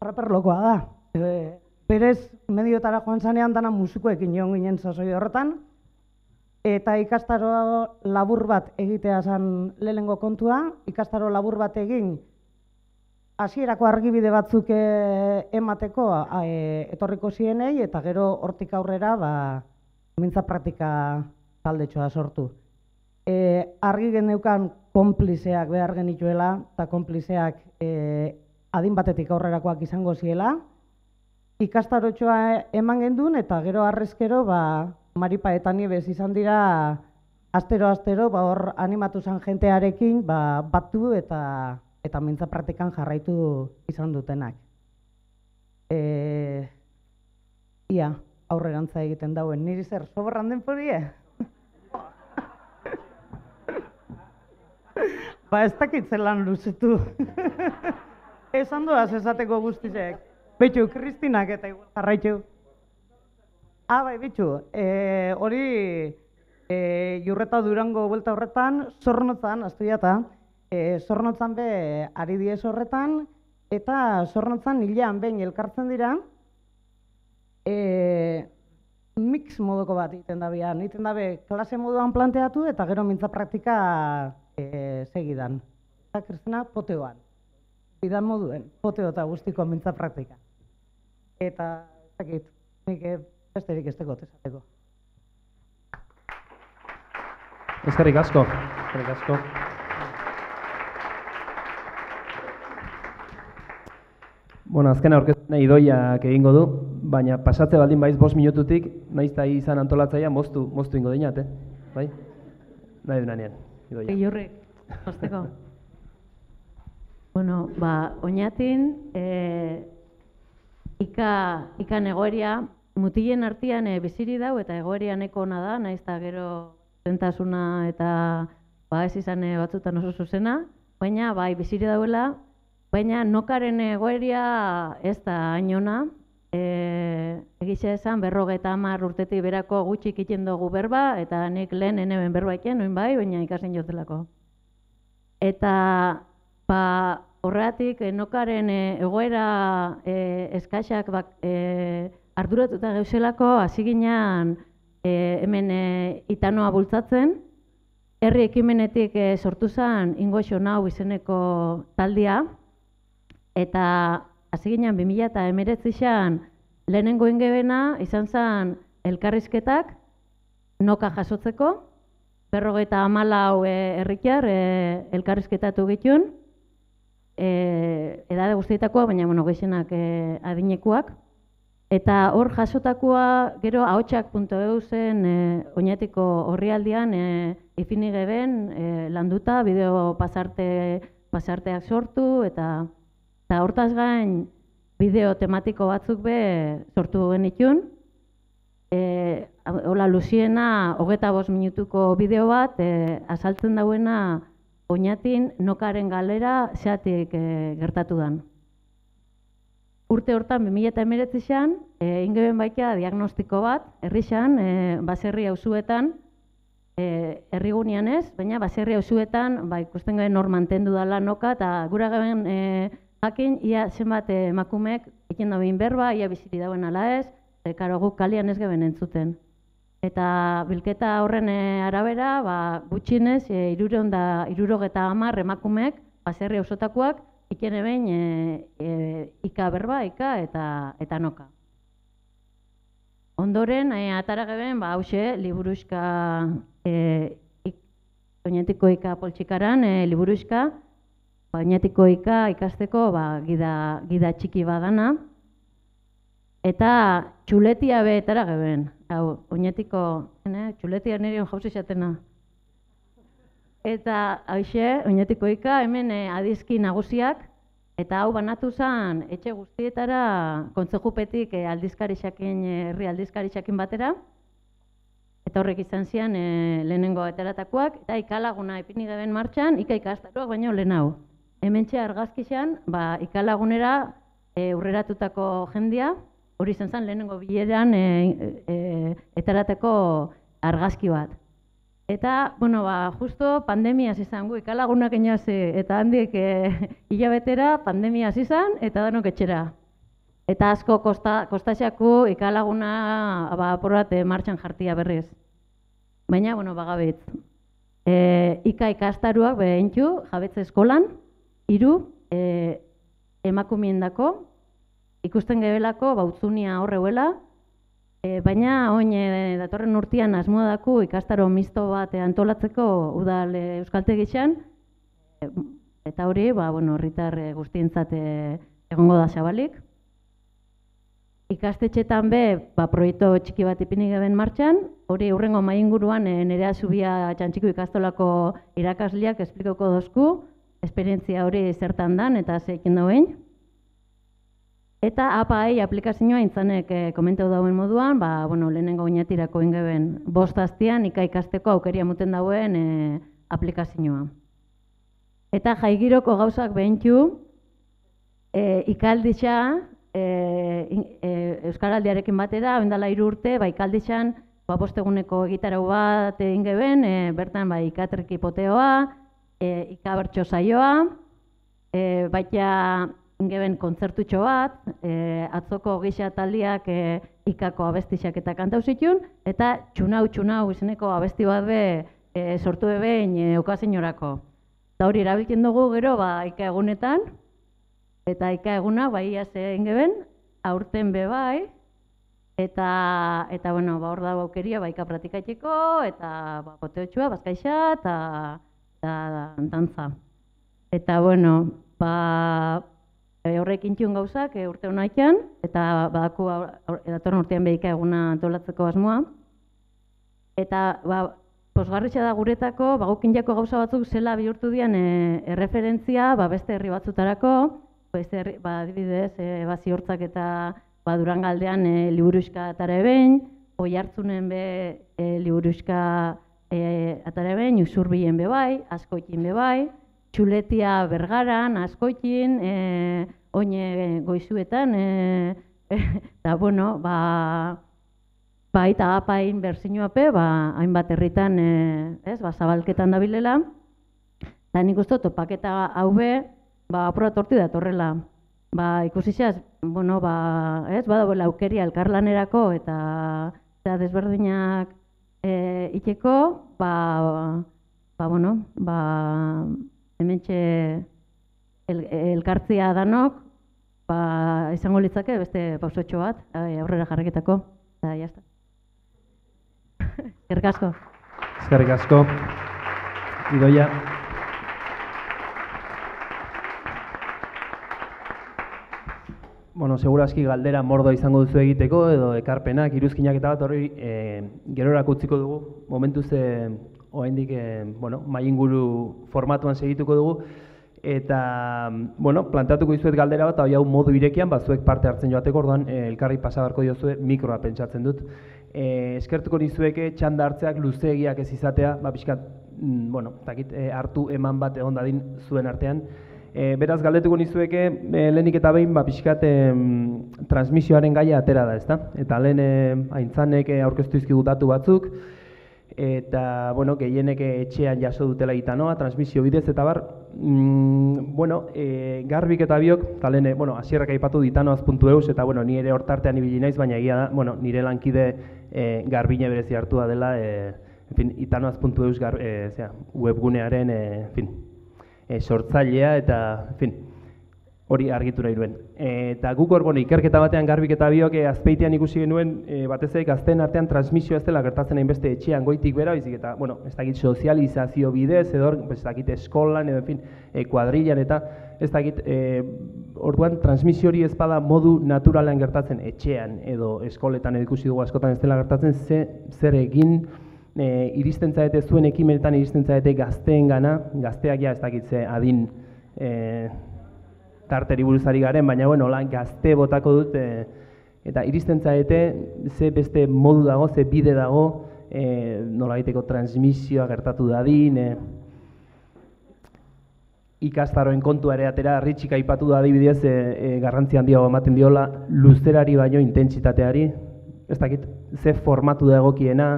F: raperlokoa da. E, berez, mediotara joan zanean dana musikoekin joan ginen sasoi horretan, eta ikastaro labur bat egitea zan lehengo kontua, ikastaro labur bat egin, hasierako argibide batzuk e, emateko e, etorriko zienei eta gero hortik aurrera ba mintza praktika taldetxoa sortu. E, argi geneukan konplizeak behar genituela eta konplizeak e, adin batetik aurrerakoak izango ziela. Ikastarotxoa eman gendun eta gero arrezkero ba, Maripa eta Nieves izan dira astero-astero ba, hor animatu zan jentearekin ba, batu eta eta mintza praktikan jarraitu izan dutenak. E, ia, aurrerantza egiten dauen, niri zer, soborran den porie? ba, ez dakitzen lan luzetu. Esan duaz esateko guztizek. Betxu, Kristinak eta igual jarraitu. Ah, bai, betxu, e, hori e, jurreta durango buelta horretan, zornotzan, astuiata, e, zornotzan be ari diez horretan, eta zornotzan hilean behin elkartzen dira, e, mix moduko bat egiten da bian, egiten da klase moduan planteatu eta gero mintza praktika e, segidan. Eta kristina poteoan, bidan moduen, poteo eta guztiko mintza praktika. Eta, zakit, nik e, besterik ez tegot esateko.
B: Eskerrik asko, eskerrik asko. Bueno, azken aurkezpena idoiak egingo du, baina pasatze baldin baiz bost minututik, naiz da izan antolatzaia, moztu, moztu ingo dinat, eh? Bai? Nahi dunanean, idoia.
G: Egi horrek, mozteko. bueno, ba, oinatin, e, ika, ika negoeria, mutilen artian e, biziri dau, eta egoerian eko ona da, naiz da gero zentasuna eta ba, ez izan e, batzutan oso zuzena, baina bai biziri dauela, Baina nokaren egoeria ez da ainona, e, egitxe esan berrogeta hamar urtetik berako gutxi egiten dugu berba, eta nik lehen eneben berba iken, noin bai, baina ikasen jozelako. Eta ba, horretik e, nokaren e, egoera e, eskaxak bak, e, arduratuta geuselako, hasi ginean e, hemen e, itanoa bultzatzen, herri ekimenetik e, sortu zen ingoxo nau izeneko taldia, Eta hasi ginen 2019an lehenengo ingebena izan zen elkarrizketak noka jasotzeko, berrogeita amalau e, errikiar e, elkarrizketatu gitun, e, edade guztietakoa, baina bueno, gehienak e, adinekuak. Eta hor jasotakoa gero ahotsak.eu zen e, oinatiko horrialdian e, ifini geben e, landuta bideo pasarte pasarteak sortu eta eta hortaz gain bideo tematiko batzuk be sortu genitun. E, hola luziena hogeta bost minutuko bideo bat e, azaltzen dauena oinatin nokaren galera zeatik e, gertatu dan. Urte hortan, 2008an, e, ingeben baikia diagnostiko bat, herrixan, e, baserri hausuetan, e, herrigunean ez, baina baserri hausuetan, ba, ikusten garen hor mantendu dala noka, eta gura geben e, jakin, ia zenbat e, emakumeek ikin dabein berba, ia biziri dauen ala ez, e, karo guk kalian ez geben entzuten. Eta bilketa horren e, arabera, ba, gutxinez, e, irureon da, irurogeta amar emakumeek, baserri hausotakoak, ikene behin e, e, ika berba, ika eta, eta noka. Ondoren, e, atara geben, ba, hause, liburuzka, e, ik, oinetiko ika poltsikaran, e, liburuzka, ba, oinetiko ika ikasteko, ba, gida, gida txiki badana, eta txuletia behetara geben, hau, oinetiko, ne, txuletia nire jauzi xatena, Eta hauxe, oinetiko ika, hemen eh, adizki nagusiak, eta hau banatu zen etxe guztietara kontzejupetik eh, aldizkari xakin, eh, herri xakin batera, eta horrek izan zian eh, lehenengo eteratakoak, eta ikalaguna ipini geben martxan, ika ikastaroak baino lehen hau. Hemen argazkixan, ba, ikalagunera eh, urreratutako jendia, hori izan zen lehenengo bileran eh, eh, eterateko argazki bat. Eta, bueno, ba, justo pandemia izan gu, ikalagunak inazi, eta handik e, hilabetera pandemia izan, eta danok etxera. Eta asko kosta, kostaxaku ikalaguna ba, apurat martxan jartia berriz. Baina, bueno, bagabitz. E, ika ikastaruak behintxu, jabetze eskolan, hiru e, emakumien dako, ikusten gebelako, bautzunia horreuela, E, baina oin e, datorren urtean asmoa daku ikastaro misto bat antolatzeko udal e, euskaltegi e, eta hori, ba, bueno, herritar e, guztientzat egongo da zabalik. Ikastetxetan be, ba, proiektu txiki bat ipini geben martxan, hori urrengo mai inguruan e, nerea zubia txantxiko ikastolako irakasleak esplikoko dozku, esperientzia hori zertan dan eta zeikin dauen. Eta APAI aplikazioa intzanek e, komentau dauen moduan, ba, bueno, lehenengo oinatirako ingeben bost aztian ika ikasteko aukeria muten dauen e, aplikazioa. Eta jaigiroko gauzak behintxu, e, ikalditza e, e, Euskaraldiarekin batera, oindala iru urte, ba, ikalditxan ba, bosteguneko egitarau bat ingeben, e, bertan ba, ikatriki poteoa, e, ikabertxo saioa, e, baita ingeben kontzertutxo bat, e, atzoko gisa taldiak e, ikako abestixak eta kantau zitun, eta txunau txunau izeneko abesti bat be e, sortu ebein e, okazinorako. Eta hori erabiltzen dugu gero ba, ika egunetan, eta ika eguna bai ze ingeben, aurten be bai, eta, eta bueno, ba, hor da aukeria ba, ika eta ba, poteotxua, bazkaixa, eta, eta dantza. Eta bueno, ba, e, horrek intxun gauzak e, urte honaitan, eta badaku edatorren urtean behika eguna antolatzeko asmoa. Eta ba, posgarritxa da guretako, bagukin jako gauza batzuk zela bihurtu dian e, erreferentzia ba, beste herri batzutarako, beste herri, ba, adibidez, e, ba, ziortzak eta ba, durangaldean e, liburuzka atare behin, oi hartzunen be e, liburuzka e, atare behin, usurbien be bai, askoikin be bai, txuletia bergaran, askoikin, e, oine goizuetan, e, eta bueno, ba, ba eta apain berzinuape, ba, hainbat herritan, e, ez, ba, zabalketan dabilela, eta nik uste topaketa hau be, ba, apura torti da torrela. Ba, ikusi xaz, bueno, ba, ez, badagoela aukeria elkarlanerako eta eta desberdinak e, iteko, ba, ba, bueno, ba, hementxe el, elkartzia danok, ba, izango litzake beste pausotxo bat, aurrera jarreketako, eta jazta. Eskerrik asko.
B: Eskerrik asko. Idoia. Bueno, segurazki galdera mordo izango duzu egiteko, edo ekarpenak, iruzkinak eta bat hori e, gerorak utziko dugu. Momentuz, e, oraindik e, bueno, mainguru formatuan segituko dugu. Eta, bueno, planteatuko dizuet galdera bat, hau modu irekian, bazuek parte hartzen joateko, orduan, e, elkarri pasabarko diozue mikroa pentsatzen dut. E, eskertuko nizueke txanda hartzeak luzeegiak ez izatea, ba, pixkat, mm, bueno, takit, e, hartu eman bat egon dadin zuen artean. E, beraz, galdetuko nizueke, e, lehenik eta behin, ba, pixkat, e, transmisioaren gaia atera da, ezta? Eta lehen e, aintzanek aurkeztu izkigu datu batzuk, eta bueno, gehienek etxean jaso dutela itanoa, transmisio bidez eta bar, mm, bueno, e, garbik eta biok, eta lehen, bueno, asierrak aipatu ditanoaz.eus, eta bueno, ni ere hortartean ibili naiz, baina egia da, bueno, nire lankide e, garbine berezi hartua dela, e, en fin, itanoaz.eus e, webgunearen, e, en fin, e, sortzailea, eta, en fin, hori argitu nahi duen. eta guk hor, bueno, ikerketa batean garbik eta biok e, azpeitean ikusi genuen, e, batez ere gazten artean transmisio ez dela gertatzen hainbeste etxean goitik bera, bizik eta, bueno, ez dakit sozializazio bidez, edo, ez dakit eskolan, edo, en fin, e, kuadrillan, eta ez dakit, e, orduan, transmisio hori ez bada modu naturalean gertatzen etxean, edo eskoletan edo ikusi dugu askotan ez dela gertatzen, ze, zer egin, e, iristen zaete zuen ekimenetan iristen zaete gazteen gana, gazteak ja ez dakit ze adin, e, tarteri buruzari garen, baina bueno, lan gazte botako dut e, eta iristen zaete ze beste modu dago, ze bide dago, e, nola egiteko transmisioa gertatu dadin, e, ikastaroen kontu ere atera ritxika aipatu da adibidez e, e, garrantzi handiago ematen diola luzerari baino intentsitateari. Ez dakit ze formatu da egokiena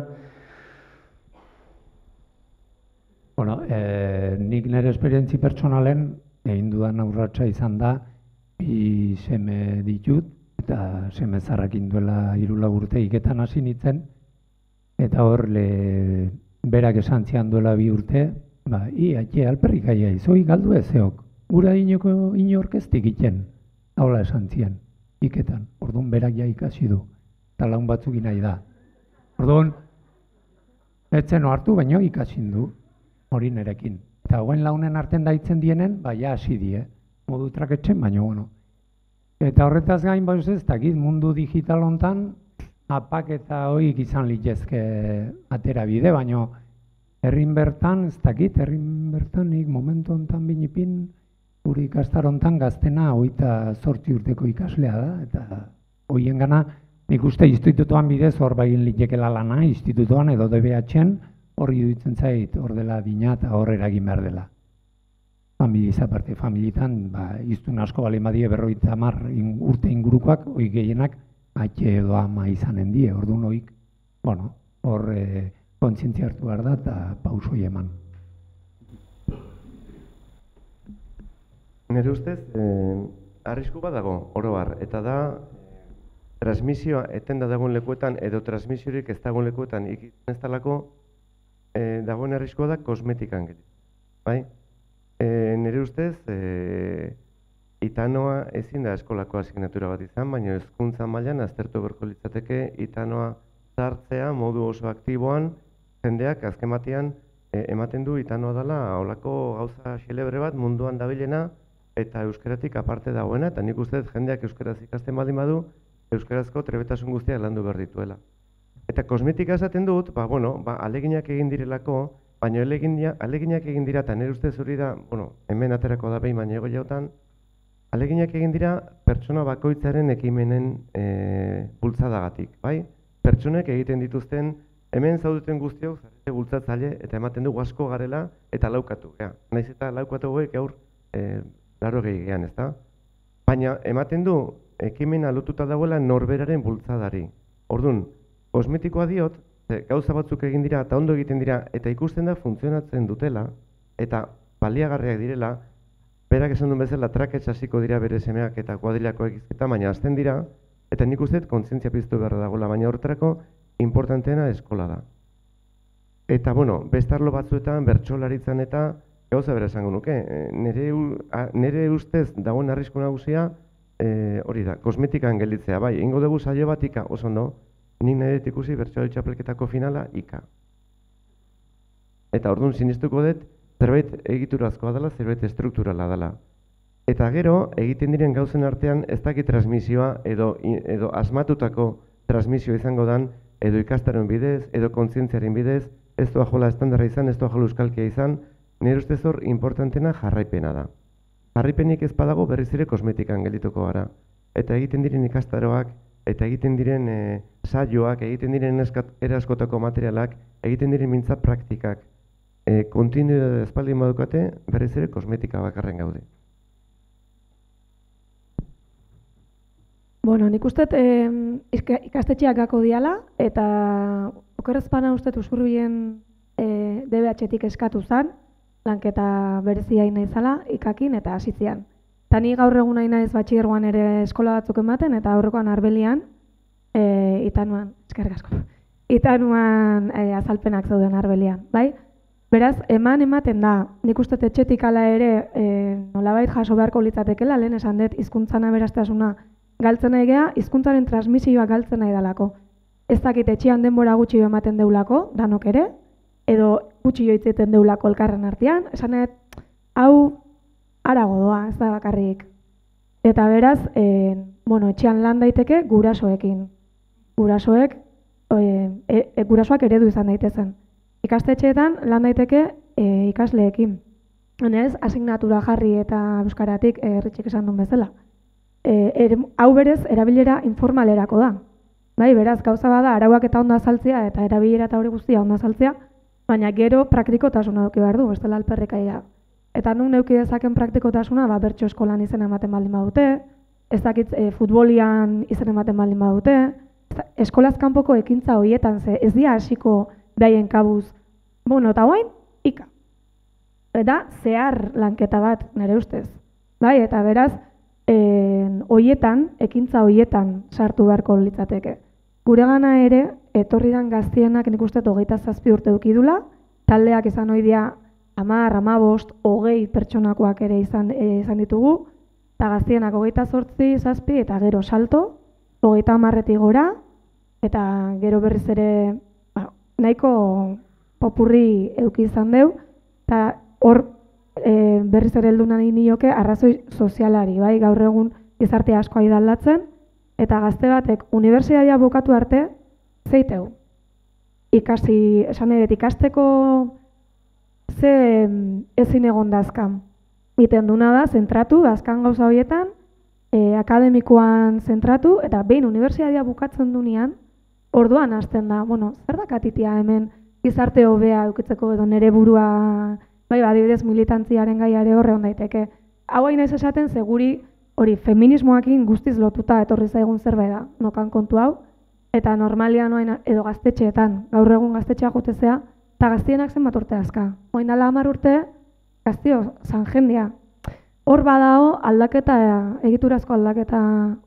D: Bueno, eh, nik nire esperientzi pertsonalen egin dudan aurratsa izan da, bi seme ditut, eta seme zarrakin duela irula urte iketan hasi nintzen, eta hor le, berak esan zian duela bi urte, ba, i, atxe, alperrik aia izoi galdu ez eok, gura inoko inorkeztik iten, haula esan zian, iketan, orduan berak ja ikasi du, eta laun batzuk nahi da. Orduan, etzen hartu, baino ikasin du, hori nerekin. Eta guen launen arten daitzen dienen, bai, hasi die, modu traketzen, baina, bueno. Eta horretaz gain, bai, ez dakit, mundu digital hontan, apak eta hoik izan litzezke atera bide, baina herrin bertan, ez dakit, herrin bertan, nik momentu hontan binipin, guri ikastar hontan gaztena hoita sortzi urteko ikaslea da, eta hoien gana, nik uste institutuan bidez hor bagin litzekela lana, institutuan edo DBH-en, horri duitzen zait hor dela dina eta hor eragin behar dela. Familiz aparte, familietan, ba, iztun asko bali madie berroita mar urte ingurukoak, oi gehienak, atxe edo ama izanen die, hor duen oik, bueno, hor e, kontzientzia hartu behar da eta pausoi eman.
C: Nire ustez, eh, arrisku bat dago, oro bar, eta da, transmisioa etenda dagoen lekuetan, edo transmisiorik ez dagoen lekuetan, ikiten ez talako, e, dagoen arriskoa da kosmetikan gero. Bai? E, nire ustez, e, itanoa ezin da eskolako asignatura bat izan, baina hezkuntza mailan aztertu berko litzateke itanoa zartzea modu oso aktiboan, jendeak azken batean e, ematen du itanoa dela holako gauza xelebre bat munduan dabilena eta euskaratik aparte dagoena, eta nik ustez jendeak euskaraz ikasten baldin badu, euskarazko trebetasun guztia landu behar dituela. Eta kosmetika esaten dut, ba, bueno, ba, aleginak egin direlako, baina aleginak egin dira, eta nire ustez hori da, bueno, hemen aterako da behin, baina ego jautan, aleginak egin dira pertsona bakoitzaren ekimenen e, bultzadagatik, bai? Pertsonek egiten dituzten, hemen zauduten guztiok, zarete bultzatzaile, eta ematen dugu asko garela, eta laukatu, ja. Naiz eta laukatu goek gaur, e, laro gehi gehan, ez da? Baina ematen du, ekimena lotuta dagoela norberaren bultzadari. Orduan, Kosmetikoa diot, gauza batzuk egin dira eta ondo egiten dira eta ikusten da funtzionatzen dutela eta baliagarriak direla, berak esan duen bezala traketz hasiko dira bere semeak eta kuadrilako egizketa, baina azten dira, eta nik uste kontzientzia piztu behar dagoela, baina horretarako importanteena eskola da. Eta, bueno, bestarlo batzuetan, bertsolaritzan eta gauza bere esango nuke, nire, nire ustez dagoen arrisko nagusia, e, hori da, kosmetikan gelditzea, bai, ingo dugu saio batika, oso ondo, nik nahi dut ikusi bertsoa txapelketako finala ika. Eta orduan sinistuko dut, zerbait egiturazkoa dela, zerbait estrukturala dela. Eta gero, egiten diren gauzen artean ez dakit transmisioa edo, edo asmatutako transmisio izango dan, edo ikastaren bidez, edo kontzientziaren bidez, ez doa jola estandarra izan, ez doa jola euskalkia izan, nire ustez hor importantena jarraipena da. Jarraipenik ez badago berriz ere kosmetikan geldituko gara. Eta egiten diren ikastaroak, eta egiten diren e, saioak, egiten diren eraskotako materialak, egiten diren mintza praktikak, e, kontinuidade espaldin badukate, berriz ere kosmetika bakarren gaude.
E: Bueno, nik uste eh, ikastetxeak gako diala, eta okerrezpana uste usurbien eh, DBH-tik eskatu zan, lanketa berezia nahi zala, ikakin eta hasitzean. Eta ni gaur egun nahi naiz batxilergoan ere eskola batzuk ematen, eta aurrekoan arbelian, e, itanuan, eskerrik asko, itanuan e, azalpenak zeuden arbelian, bai? Beraz, eman ematen da, nik uste etxetik ala ere e, nolabait jaso beharko litzatekela, lehen esan dut, hizkuntzan aberastasuna galtzen nahi gea, hizkuntzaren transmisioa galtzen nahi dalako. Ez dakit etxean denbora gutxi ematen deulako, danok ere, edo gutxi joitzeten deulako elkarren artean, esan dut, hau arago doa, ez da bakarrik. Eta beraz, e, bueno, etxean lan daiteke gurasoekin. Gurasoek, e, e, gurasoak eredu izan daitezen. Ikastetxeetan lan daiteke e, ikasleekin. Ez, asignatura jarri eta euskaratik erritxik esan duen bezala. E, er, hau berez, erabilera informalerako da. Bai, beraz, gauza bada, arauak eta ondo azaltzea eta erabilera eta hori guztia ondo azaltzea, baina gero praktikotasuna eduki behar du, bestela alperrikaia. Eta nun neuki dezaken praktikotasuna, ba, bertso eskolan izen ematen baldin badute, ez dakit e, futbolian izen ematen baldin badute, eskolaz kanpoko ekintza horietan ze ez dira hasiko behaien kabuz, bueno, eta guain, ika. Eta zehar lanketa bat, nire ustez. Bai, eta beraz, en, hoietan, ekintza hoietan sartu beharko litzateke. Gure gana ere, etorridan gaztienak nik uste hogeita zazpi urte dukidula, taldeak izan oidia amar, amabost, hogei pertsonakoak ere izan, e, izan ditugu, eta gaztienak hogeita zortzi, zazpi, eta gero salto, hogeita amarretik gora, eta gero berriz ere ba, nahiko popurri euki izan deu, eta hor e, berriz ere heldu nahi nioke arrazoi sozialari, bai, gaur egun gizarte asko aidaldatzen, eta gazte batek unibertsitatea bukatu arte, zeiteu. Ikasi, esan edet, ikasteko ze ezin egon dazkan. Iten duna da, zentratu, dazkan gauza horietan, e, akademikoan zentratu, eta behin unibertsitatea bukatzen dunean, orduan hasten da, bueno, zer da katitia hemen gizarte hobea eukitzeko edo nere burua, bai, adibidez militantziaren gaiare horre hon daiteke. Hau hain ez esaten, seguri hori feminismoakin guztiz lotuta etorri zaigun zerbait da, nokan kontu hau, eta normalian oain edo gaztetxeetan, gaur egun gaztetxea jotezea, eta gaztienak zenbat urte azka. Oain dala hamar urte, gaztio, zan. Hor badao aldaketa, egiturazko aldaketa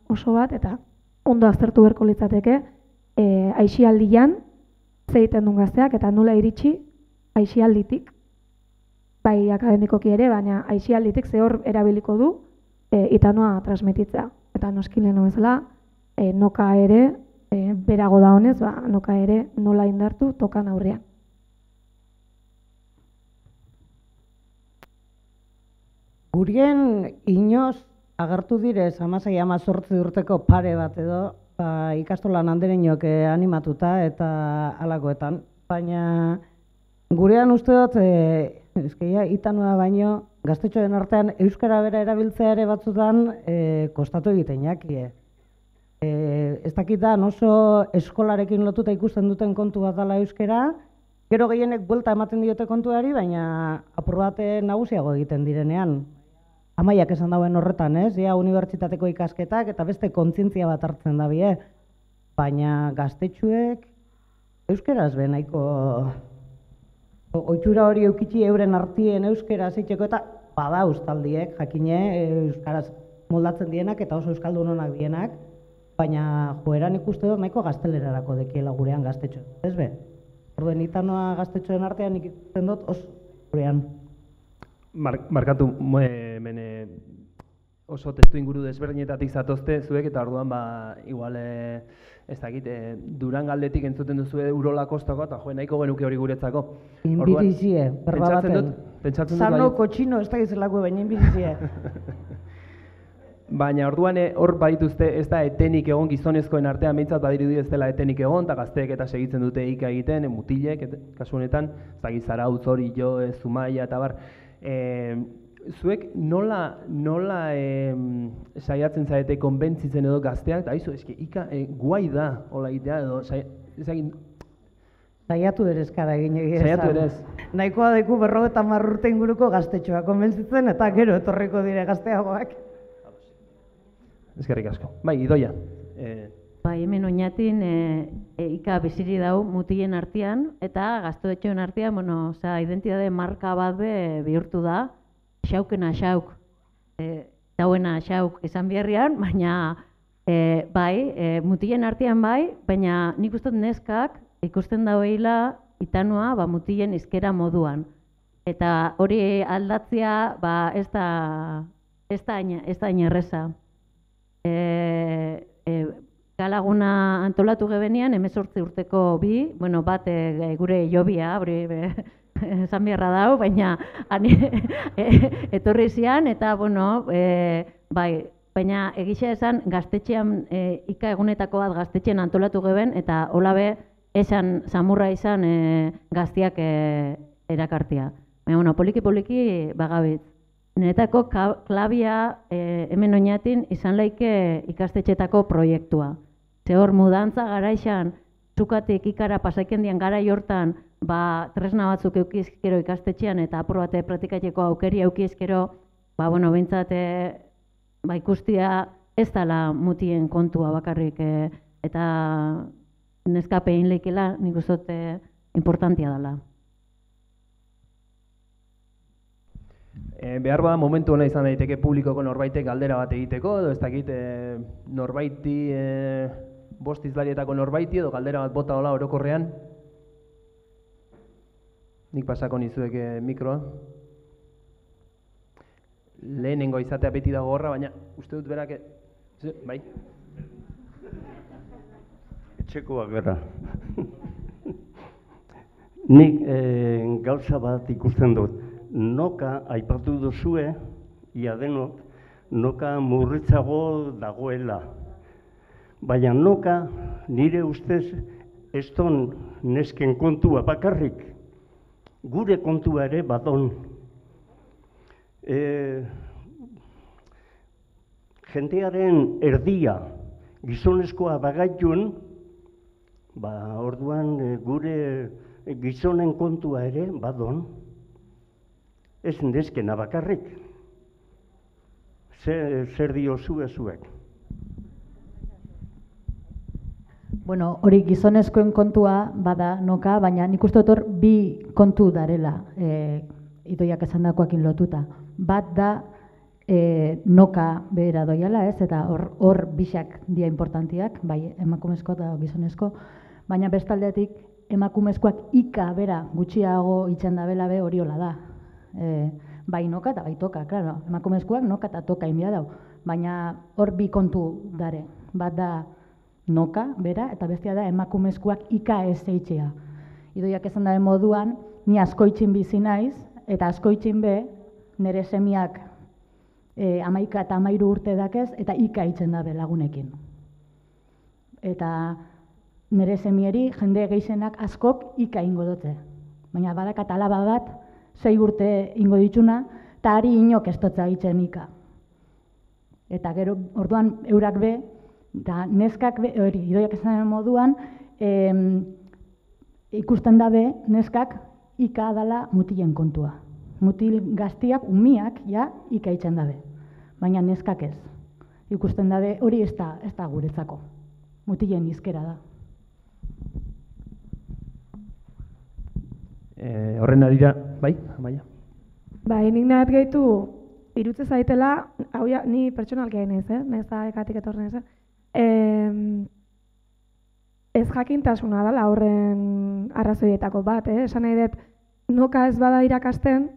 E: oso bat, eta ondo aztertu berko litzateke, e, aixialdian, zeiten duen gazteak, eta nola iritsi aixialditik, bai akademikoki ere, baina aixialditik ze hor erabiliko du, e, itanoa transmititzea. Eta noskile bezala, e, noka ere, e, berago da honez, ba, noka ere nola indartu tokan aurrean.
F: Gurien inoz agertu direz amasai amazortzi urteko pare bat edo ba, ikastolan handerenok animatuta eta alakoetan. Baina gurean uste dut, e, ezkeia, itanua baino, gaztetxoen artean euskara bera erabiltzea ere batzutan e, kostatu egiten jakie. E, ez dakitan oso eskolarekin lotuta ikusten duten kontu bat dela euskara, gero gehienek buelta ematen diote kontuari, baina apur bate nagusiago egiten direnean. Amaiak esan dauen horretan, ez? Ja, unibertsitateko ikasketak eta beste kontzientzia bat hartzen da bie. Baina gaztetxuek euskeraz be nahiko oitxura hori eukitzi euren artien euskera zeitzeko eta bada ustaldiek, jakine, euskaraz moldatzen dienak eta oso euskaldunonak dienak, baina joeran ikuste dut nahiko gaztelerarako dekiela gurean gaztetxo. Ez be? Orduen itanoa gaztetxoen artean ikusten dut oso gurean.
B: Mar markatu e, oso testu inguru desberdinetatik zatozte zuek eta orduan ba igual e, ez dakit e, Duran galdetik entzuten duzu Urola kostako eta jo nahiko genuke hori guretzako.
F: Inbidizie, berba
B: pentsatzen dut, pentsatzen dut
F: Sano, kotxino, ez da gizelako baina inbidizie.
B: Baina orduan eh, hor badituzte ez da etenik egon gizonezkoen artean behintzat badirudi ez dela etenik egon, eta gazteek eta segitzen dute ika egiten, mutilek, kasu honetan, ez da gizara utzori jo, e, zumaia eta bar. E, zuek nola, nola e, saiatzen zaete konbentzitzen edo gazteak, eta aizu, eski, ika e, guai da, hola egitea, edo, sai, ez egin,
F: Saiatu ere eskara egin egia
B: Saiatu ere ez.
F: Nahikoa daiku berro eta marrurte inguruko gaztetxoa konbentzitzen eta gero etorriko dire gazteagoak.
B: eskerrik asko. Bai, idoia. E,
G: Bai, hemen oinatin e, e, ika biziri dau mutilen artean eta gaztoetxoen artean, bueno, osea, identitate marka bat be bihurtu da, xaukena xauk. E, dauena xauk izan biherrian, baina e, bai, e, mutilen artean bai, baina nik uste neskak ikusten dauela itanua ba, mutilen izkera moduan. Eta hori aldatzea ba, ez da, ez da, ez da hain erreza. E, e, galaguna antolatu gebenean, emezortzi urteko bi, bueno, bat e, gure jobia, hori be, esan beharra dau, baina ani, e, etorri zian, eta, bueno, e, bai, baina egisa esan gaztetxean, e, ika egunetako bat gaztetxean antolatu geben, eta holabe esan samurra izan e, gaztiak e, erakartia. Baina, bueno, poliki-poliki bagabitz. Niretako ka- klabia e, hemen oinatin izan laike ikastetxetako proiektua. Ze hor mudantza garaixan, zukatik ikara pasaiken dian gara hortan, ba, tresna batzuk eukizkero ikastetxean eta apur bate pratikateko aukeri eukizkero, ba, bueno, bintzate, ba, ikustia ez dala mutien kontua bakarrik, e, eta neskapein leikela nik uste dut, e, importantia dela.
B: E, behar bada momentu ona izan daiteke publikoko norbaitek galdera bat egiteko, edo ez dakit e, norbaiti, e, bost izlarietako norbaiti, edo galdera bat bota hola orokorrean. Nik pasako nizuek e, mikroa. Lehenengo izatea beti dago horra, baina uste dut berak... e- Bai?
H: Etxekoak gara. Nik eh, gauza bat ikusten dut. Noka aipatu duzue, ia denok, noka murritzago dagoela. Baina noka nire ustez ez don nesken kontua bakarrik. Gure kontua ere badon. E, jendearen erdia gizonezkoa bagaitun, ba, orduan e, gure gizonen kontua ere badon, ez neskena bakarrik. Zer, zer diozue zuek?
I: Bueno, hori gizonezkoen kontua bada noka, baina nik uste dut bi kontu darela, e, idoiak esandakoekin lotuta. Bat da e, noka behera doiala, ez? Eta hor hor bisak dia importantiak, bai emakumezko eta gizonezko, baina bestaldetik emakumezkoak ika bera gutxiago itzen da bela be hori hola da. E, bai noka eta bai toka, claro. Emakumezkoak noka eta toka inbia dau, baina hor bi kontu dare. Bat da noka, bera, eta bestia da emakumezkoak ika ez eitzea. Idoiak esan daren moduan, ni askoitzin bizi naiz, eta askoitzin be, nire semiak e, amaika eta amairu urte dakez, eta ika itzen dabe lagunekin. Eta nire semieri jende gehienak askok ika ingo dute. Baina badakat alaba bat, sei urte ingo dituna, eta ari inok ez itzen ika. Eta gero, orduan, eurak be, eta neskak, hori, idoiak esan moduan, em, ikusten dabe, neskak ika dala mutilen kontua. Mutil gaztiak, umiak, ja, ika itzen dabe. Baina neskak ez. Ikusten dabe, hori ez da, ez da guretzako. Mutilen izkera da.
B: E, horren arira, bai, amaia.
E: Bai, nik nahat gehitu, irutze zaitela, hau ja, ni pertsonalki hain ez, eh? Neza ekatik etorren ez, eh? Em, ez jakintasuna dela horren arrazoietako bat, eh? Esan nahi dut, noka ez bada irakasten,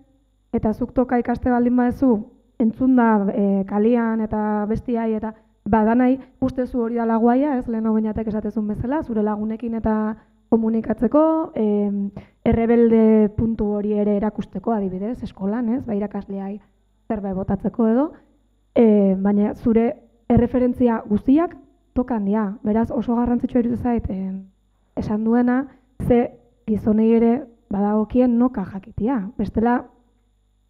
E: eta zuk toka ikaste baldin badezu, entzun da e, kalian eta bestiai eta bada nahi ustezu hori dala guaia, ez? Lehen bainatek esatezun bezala, zure lagunekin eta komunikatzeko, em, errebelde puntu hori ere erakusteko adibidez, eskolan, ez, ba irakasleai zerbait botatzeko edo, e, baina zure erreferentzia guztiak tokan dira. Beraz oso garrantzitsua iruditzen zait e, esan duena ze gizonei ere badagokien noka jakitia. Bestela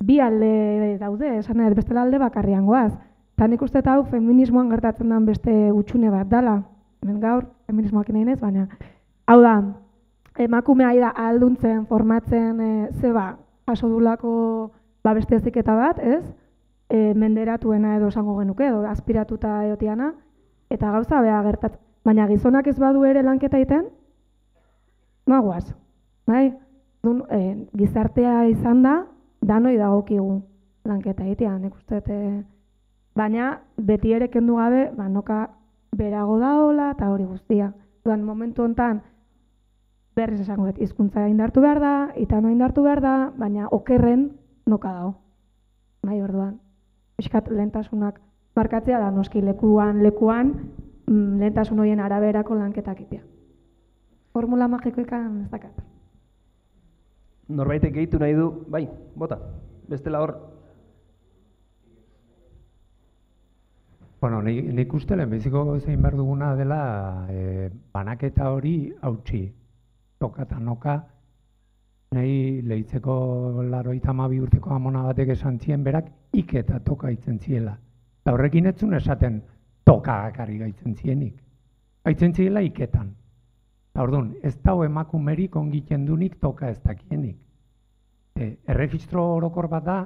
E: bi alde daude, esan nahi, bestela alde bakarrian goaz. Eta nik uste hau feminismoan gertatzen den beste utxune bat dala. Hemen gaur, feminismoak nahi nez, baina hau da, emakumea da alduntzen, formatzen, e, zeba, jaso dulako ba beste eziketa bat, ez? E, menderatuena edo esango genuke, edo aspiratuta eotiana, eta gauza beha gertatzen. Baina gizonak ez badu ere lanketa egiten, nagoaz, bai? Dun, e, gizartea izan da, danoi dagokigu lanketa egitea, nik uste, e, baina beti ere kendu gabe, ba, noka berago daola eta hori guztia. Duan, momentu hontan berriz esango dut, hizkuntza indartu behar da, eta no indartu behar da, baina okerren noka dago. Bai, orduan, eskat lehentasunak markatzea da, noski lekuan, lekuan, mm, lehentasun horien araberako lanketak itea. Formula magikoikan ez dakat.
B: Norbaitek gehitu nahi du, bai, bota, bestela hor.
D: Bueno, nik, nik uste lehenbiziko zein behar duguna dela e, banaketa hori hautsi. Toka eta noka, nahi lehitzeko laroita bi urteko amona batek esan zien berak ik eta toka itzen ziela. Eta horrekin etzun esaten toka akarri gaitzen zienik. Gaitzen ziela iketan. Eta orduan, ez dau emakumerik ongiten dunik toka ez dakienik. E, erregistro orokor bat da,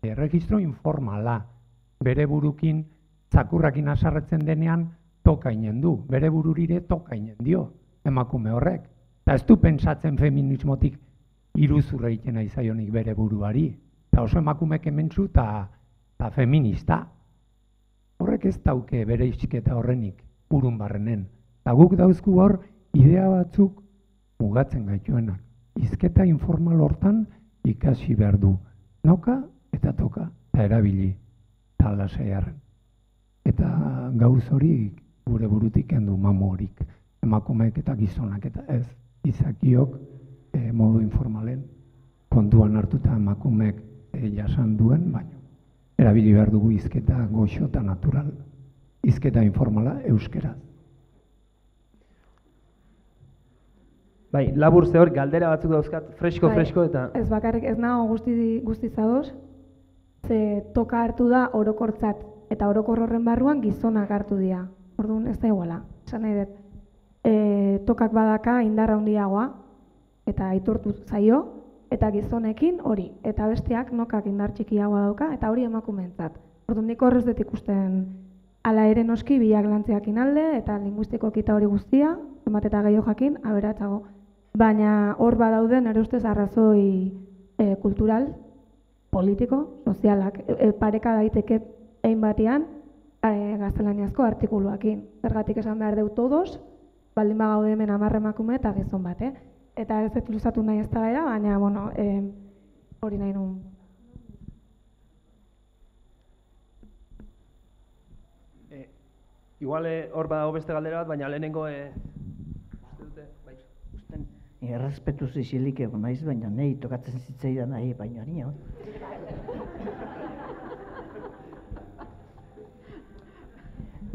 D: erregistro informala. Bere burukin, zakurrakin asarretzen denean, toka inen du. Bere bururire toka inen dio, emakume horrek. Eta ez du pentsatzen feminismotik iruzurra egiten aizaionik bere buruari. Eta oso emakumek hementzu eta feminista. Horrek ez dauke bere isketa horrenik burun barrenen. Eta guk dauzku hor idea batzuk mugatzen gaituenak. Izketa informal hortan ikasi behar du. Noka eta toka eta erabili tala zeharren. Eta gauz hori gure burutik kendu mamu horik. Emakumeek eta gizonak eta ez izakiok e, modu informalen kontuan hartuta emakumeek e, jasan duen, baino erabili behar dugu izketa goxo eta natural, izketa informala euskeraz.
B: Bai, labur ze hor galdera batzuk dauzkat, fresko,
E: Bai,
B: fresko eta...
E: Ez bakarrik ez nago guzti, guzti zadoz, ze toka hartu da orokortzat, eta orokor horren barruan gizonak hartu dira. Orduan ez da iguala, esan nahi dut. E, tokak badaka indarra handiagoa, eta aitortu zaio, eta gizonekin hori, eta besteak nokak indar txikiagoa dauka, eta hori emakumeentzat. Orduan nik horrez dut ikusten ala ere noski bilak lantziakin alde, eta linguistiko kita hori guztia, emat eta gehiago jakin, aberatzago. Baina hor badaude nire ustez arrazoi e, kultural, politiko, sozialak, e, e, pareka daiteke egin batean e, gaztelaniazko artikuluakin. Zergatik esan behar deu todos, baldin bagaude hemen amarre emakume eta gizon bat, eh? Eta ez dut luzatu nahi ez da baina, bueno, eh, hori nahi nun.
B: E, igual eh, hor badago beste galdera bat, baina lehenengo... E, uste dute, bai.
J: Usten, errespetu zizilik egon naiz, baina nahi tokatzen zitzaidan nahi, baina nio.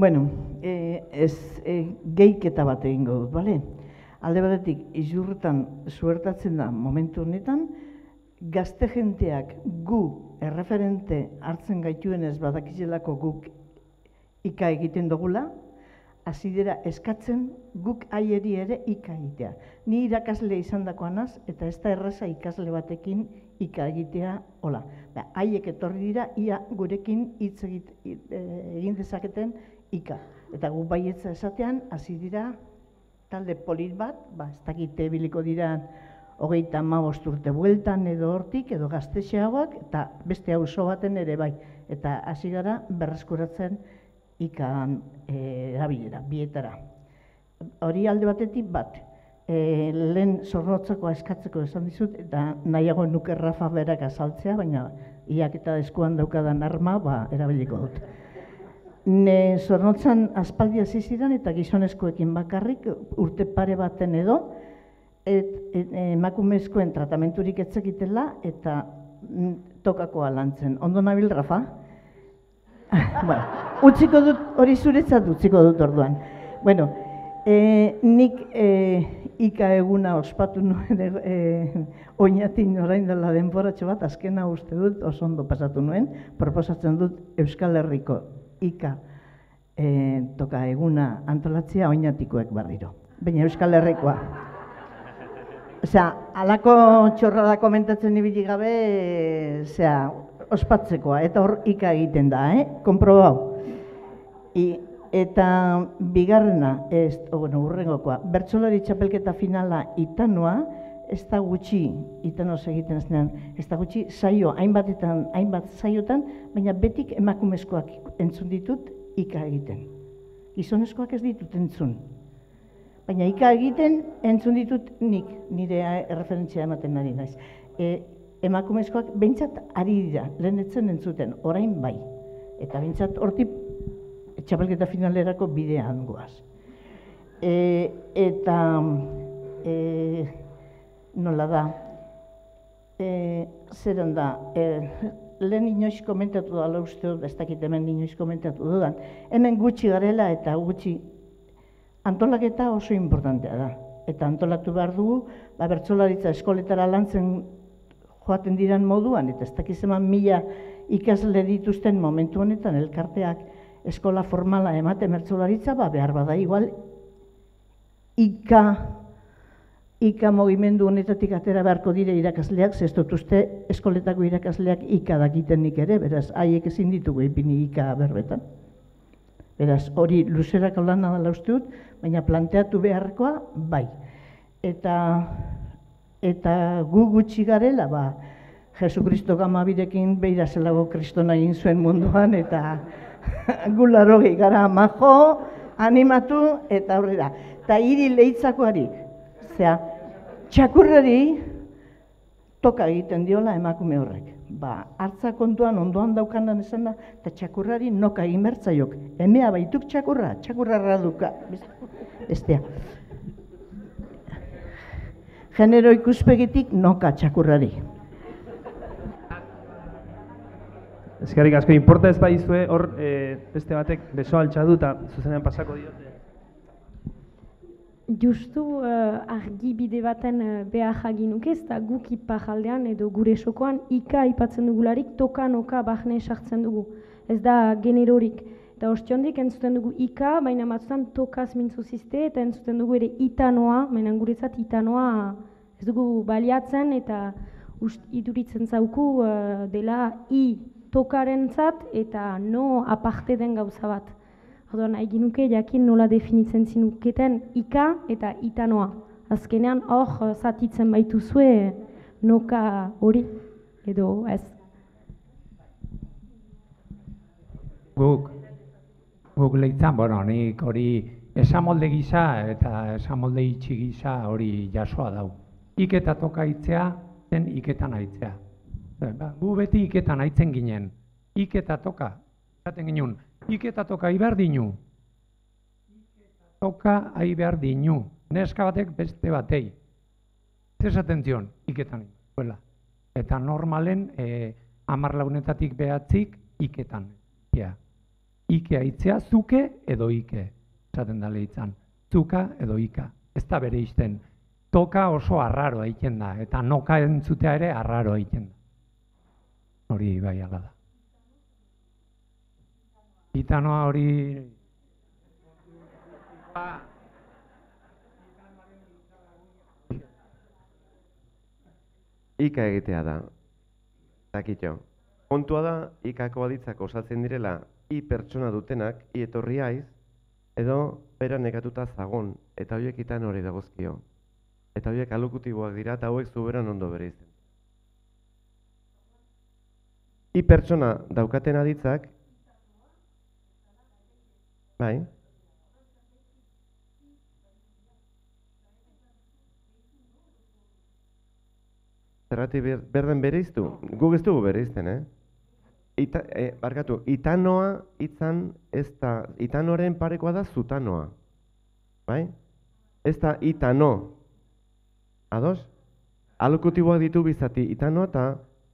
J: bueno, eh, ez eh, geiketa bat egingo dut, bale? Alde batetik izurretan suertatzen da momentu honetan, gazte jenteak gu erreferente hartzen gaituen ez badakizelako guk ika egiten dugula, hasi dira eskatzen guk aieri ere ika egitea. Ni irakasle izan dakoanaz, eta ez da erraza ikasle batekin ika egitea, hola. Ba, haiek etorri dira, ia gurekin hitz e, egin dezaketen ika. Eta gu baietza esatean, hasi dira talde polit bat, ba, ez dakite biliko dira hogeita mabost urte bueltan edo hortik, edo gaztexeagoak, eta beste auzo baten ere bai. Eta hasi gara berreskuratzen ikan e, erabilera, bietara. Hori alde batetik bat, e, lehen zorrotzakoa eskatzeko esan dizut, eta nahiago nuke Rafa berak azaltzea, baina iak eta eskuan daukadan arma, ba, erabiliko dut. Ne zornotzan aspaldi hasi ziren eta gizonezkoekin bakarrik urte pare baten edo et, emakumezkoen tratamenturik etzekitela eta mm, tokakoa lantzen. Ondo nabil, Rafa? bueno, utziko dut, hori zuretzat utziko dut orduan. Bueno, e, nik e, ika eguna ospatu nuen e, oinatin orain dela denboratxo bat, azkena uste dut, oso ondo pasatu nuen, proposatzen dut Euskal Herriko ika e, toka eguna antolatzea oinatikoek barriro. Baina Euskal Herrikoa. Osea, alako txorrada komentatzen ibili gabe, osea, ospatzekoa, eta hor ika egiten da, eh? Konprobau. I, eta bigarrena, ez, o, bueno, urrengokoa, bertsolari txapelketa finala itanoa, ez da gutxi, itano egiten ez ez da gutxi saio, hainbatetan, hainbat saiotan, baina betik emakumezkoak entzun ditut ika egiten. Gizonezkoak ez ditut entzun. Baina ika egiten entzun ditut nik, nire referentzia ematen nari naiz. E, emakumezkoak behintzat ari dira, lehenetzen entzuten, orain bai. Eta behintzat hortik txapelketa finalerako bidean goaz. E, eta e, nola da, e, zeren da, e, lehen inoiz komentatu da, uste dut, ez dakit hemen inoiz komentatu dudan, hemen gutxi garela eta gutxi antolaketa oso importantea da. Eta antolatu behar dugu, ba, bertzolaritza eskoletara lantzen joaten diran moduan, eta ez dakiz eman mila ikasle dituzten momentu honetan elkarteak eskola formala ematen bertzolaritza, ba, behar bada igual, ika ika mogimendu honetatik atera beharko dire irakasleak, ez dut uste eskoletako irakasleak ika dakiten nik ere, beraz, haiek ezin ditugu ipini ika berbetan. Beraz, hori luzerako lana dela uste dut, baina planteatu beharkoa, bai. Eta, eta gu gutxi garela, ba, Jesu Kristo gamabirekin behira zelago kristona egin zuen munduan, eta gularo gara majo, animatu, eta aurrera. Eta hiri lehitzakoari, zea, txakurrari toka egiten diola emakume horrek. Ba, hartza kontuan ondoan daukanan esan da, eta txakurrari noka egin bertzaiok. Emea baituk txakurra, txakurra duka. Estea. Genero ikuspegitik noka txakurrari.
B: Eskerrik asko, inporta ez baizue, hor e, beste batek beso altxadu eta zuzenean pasako diote
K: justu uh, argi bide baten uh, behar jaginuke, ez da guk jaldean edo gure sokoan ika ipatzen dugularik toka-noka bahne sartzen dugu. Ez da generorik. Eta ostiondik entzuten dugu ika, baina matzutan tokaz mintzu zizte, eta entzuten dugu ere itanoa, baina guretzat itanoa ez dugu baliatzen, eta ust, iduritzen zauku uh, dela i tokaren zat, eta no aparte den gauza bat. Orduan, nahi ginuke jakin nola definitzen zinuketen ika eta itanoa. Azkenean hor eh, zatitzen baitu zue noka hori edo ez.
D: Guk, guk lehitzan, bueno, nik hori esamolde gisa eta esamolde itxi gisa hori jasoa dau. Iketa toka itzea, zen iketan aitzea. Ba, gu beti iketan aitzen ginen. Iketa toka, zaten ginen, iketa toka iber dinu. Toka behar dinu. Neska batek beste batei. Zer esaten zion, iketan. Buela. Eta normalen e, amar lagunetatik behatzik iketan. Ja. Ikea itzea zuke edo ike. Esaten da lehitzan. Zuka edo ika. Ez da bere izten. Toka oso arraro egiten da. Eta noka entzutea ere arraro egiten da. Hori bai ala da. Itanoa hori...
C: Ika egitea da. Zakitxo. Kontua da, ikako aditzak osatzen direla, i pertsona dutenak, i etorri aiz, edo bera negatuta zagon, eta horiek itan hori dagozkio. Eta horiek alukutiboak dira, eta hauek zuberan ondo bere izen. I pertsona daukaten aditzak, Bai. Zerrati berden bere iztu? Guk ez dugu bere izten, eh? Ita, e, barkatu, itanoa itzan ez da, itanoren parekoa da zutanoa. Bai? Ez da itano. Ados? Alokutiboak ditu bizati itanoa eta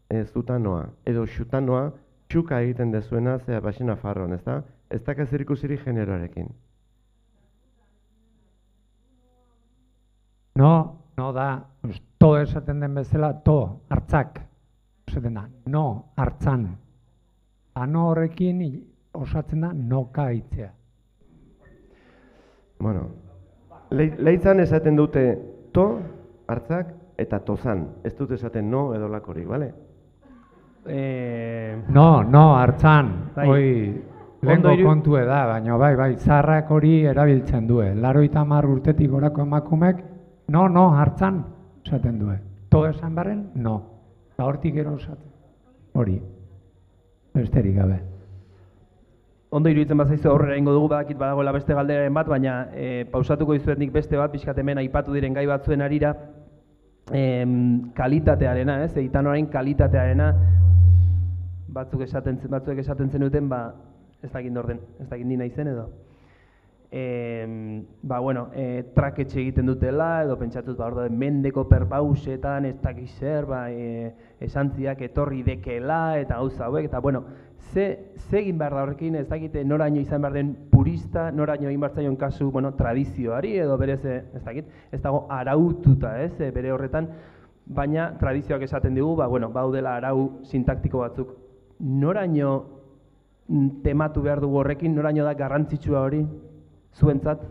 C: e, zutanoa. Edo xutanoa txuka egiten dezuena, zea baxena farron, ez da? Ez da zer ikusirik generoarekin.
D: No, no da, pues, to esaten den bezala, to, hartzak, esaten da, no, hartzan. Ano horrekin osatzen da noka hitzea.
C: Bueno, le, leitzan esaten dute to, hartzak, eta tozan. Ez dut esaten no edo lakorik, bale?
B: Eh,
D: No, no, hartzan,
B: Bai. Ondo iru-
D: kontue da, baina bai, bai, zarrak hori erabiltzen due. Laroita mar urtetik gorako emakumek, no, no, hartzan, esaten due. To esan barren, no. Eta hortik gero esaten. Hori. Besterik gabe.
B: Ondo iruditzen bazaizu aurrera ingo dugu badakit badagoela beste galderen bat, baina e, pausatuko dizuet nik beste bat, pixkat hemen aipatu diren gai batzuen arira, em, kalitatearena, ez, eitan orain kalitatearena, batzuk esaten zen, batzuek esaten zenuten, ba, ez dakit norden, ez dakit ni naizen edo. E, ba, bueno, e, traketxe egiten dutela, edo pentsatuz, ba, ordo, mendeko perpausetan, ez dakit zer, ba, e, esantziak etorri dekela, eta gauza hauek, eta, bueno, ze, ze egin behar da horrekin, ez dakite noraino izan behar den purista, noraino egin behar zaion kasu, bueno, tradizioari, edo berez, eh, ez dakit, ez dago araututa, ez, eh, bere horretan, baina tradizioak esaten digu, ba, bueno, baudela arau sintaktiko batzuk. Noraino tematu behar dugu horrekin, noraino da garrantzitsua hori, zuentzat,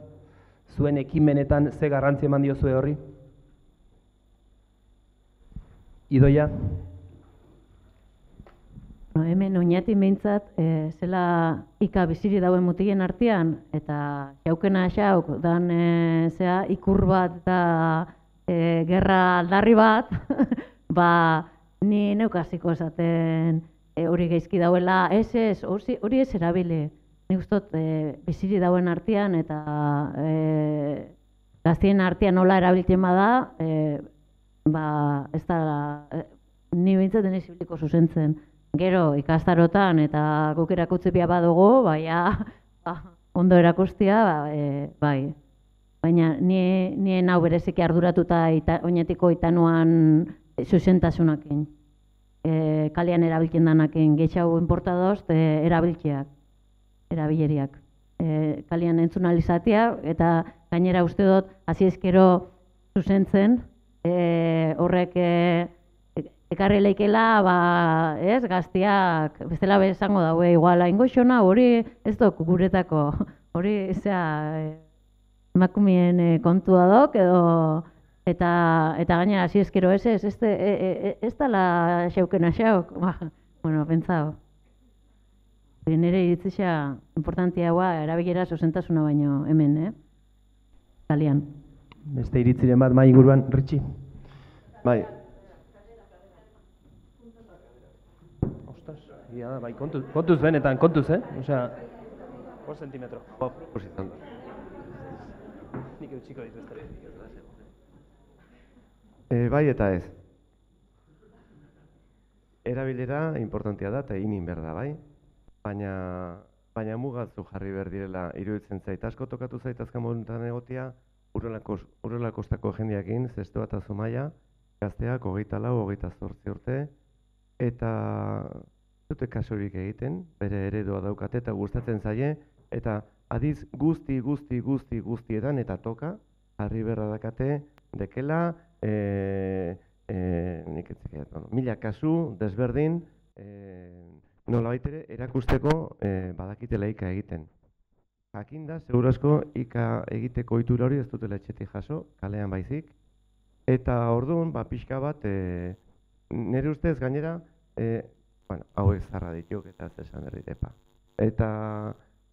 B: zuen ekimenetan ze garrantzi eman diozue horri? Idoia?
G: No, hemen oinati behintzat, e, zela ika biziri dauen mutilen artean, eta jaukena xauk, dan e, zea, ikur bat eta e, gerra aldarri bat, ba, ni neukaziko esaten e, hori geizki dauela, ez ez, hori ez erabile. Nik ustot, e, biziri dauen artean eta e, gaztien artean nola erabiltzen bada, e, ba, ez da, e, ni behintzat ez ibiliko zuzentzen. Gero ikastarotan eta guk erakutsi bia badugu, baina ba, ondo erakustia, ba, e, bai. Baina ni, ni nau bereziki arduratuta ita, oinetiko itanuan zuzentasunakin. E, kalean erabiltzen danakin, gehiago importadoz, e, erabiltzeak, erabileriak. E, kalean entzun alizatea, eta gainera uste dut, hasi ezkero zuzentzen, e, horrek e, ekarri leikela, ba, ez, gaztiak, bestela be esango daue, igual, haingo xona, hori ez dok guretako, hori, zera, e, emakumeen e, kontua dok, edo, eta, eta gainera, hasi ezkero ez, ez, ez, e, e, e, ez dala xaukena xauk, ba, bueno, pentsao. Nire iritzisa importantia haua, erabilera zuzentasuna baino hemen, eh? Kalian.
B: Beste iritziren bat mai inguruan, Ritxi?
C: Bai,
B: Ostras, ia da, bai, kontuz, kontuz benetan, kontuz, eh? Osea, por sentimetro.
C: proposizan.
B: Nik eutxiko ditu ez
C: E, bai eta ez. Erabilera importantea da eta inin behar da, bai? Baina, baina mugatzu jarri behar direla iruditzen zait. Asko tokatu zait azken momentan egotia, urrela kostako jendeakin, zesto bat azumaia, gazteak hogeita lau, hogeita zortzi urte, eta ez dute kasurik egiten, bere eredua daukate eta gustatzen zaie, eta adiz guzti, guzti, guzti, guztietan eta toka, jarri beharra dakate, dekela, e, e, nik ez dakit, bueno, mila kasu desberdin, e, nola baitere, erakusteko e, badakitela ika egiten. Jakin da, segurazko ika egiteko itura hori ez dutela etxetik jaso, kalean baizik, eta orduan, ba, pixka bat, e, nire ustez gainera, e, bueno, hau ez zarra dituk eta ez esan erritepa. Eta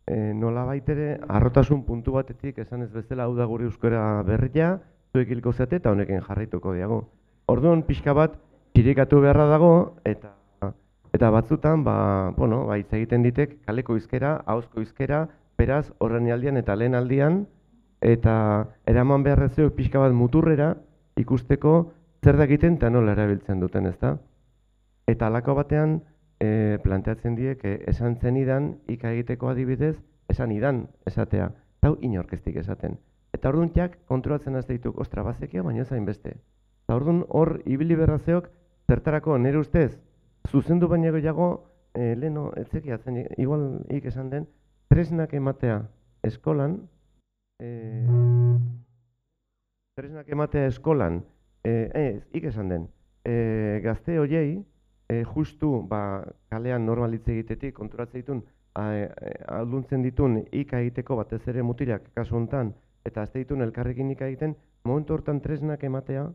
C: e, nola baitere, arrotasun puntu batetik esan ez bezala hau da gure euskara berria, zuek hilko zate eta honekin jarraituko diago. Orduan pixka bat, txirikatu beharra dago, eta eta batzutan, ba, bueno, ba, hitz egiten ditek kaleko izkera, ahozko izkera, beraz, horren aldian eta lehen aldian, eta eraman behar zuek pixka bat muturrera, ikusteko zer dakiten eta nola erabiltzen duten, ezta? Eta halako batean, e, planteatzen diek, e, esan zenidan, ika egiteko adibidez, esan idan esatea, eta hau inorkestik esaten. Eta orduan jak, kontrolatzen azte dituk, ostra, bazekia, baina zain beste. Eta orduan hor, ibili berrazeok, zertarako nire ustez, zuzendu baina gehiago, e, leno, etzekia zen, igual ik esan den, tresnak ematea eskolan, e, tresnak ematea eskolan, e, ez, ik esan den, e, gazte hoiei, e, justu ba, kalean normalitze egitetik, konturatzen ditun, alduntzen ditun ika egiteko batez ere mutilak kasu hontan eta azte ditun elkarrekin egiten, momentu hortan tresnak ematea,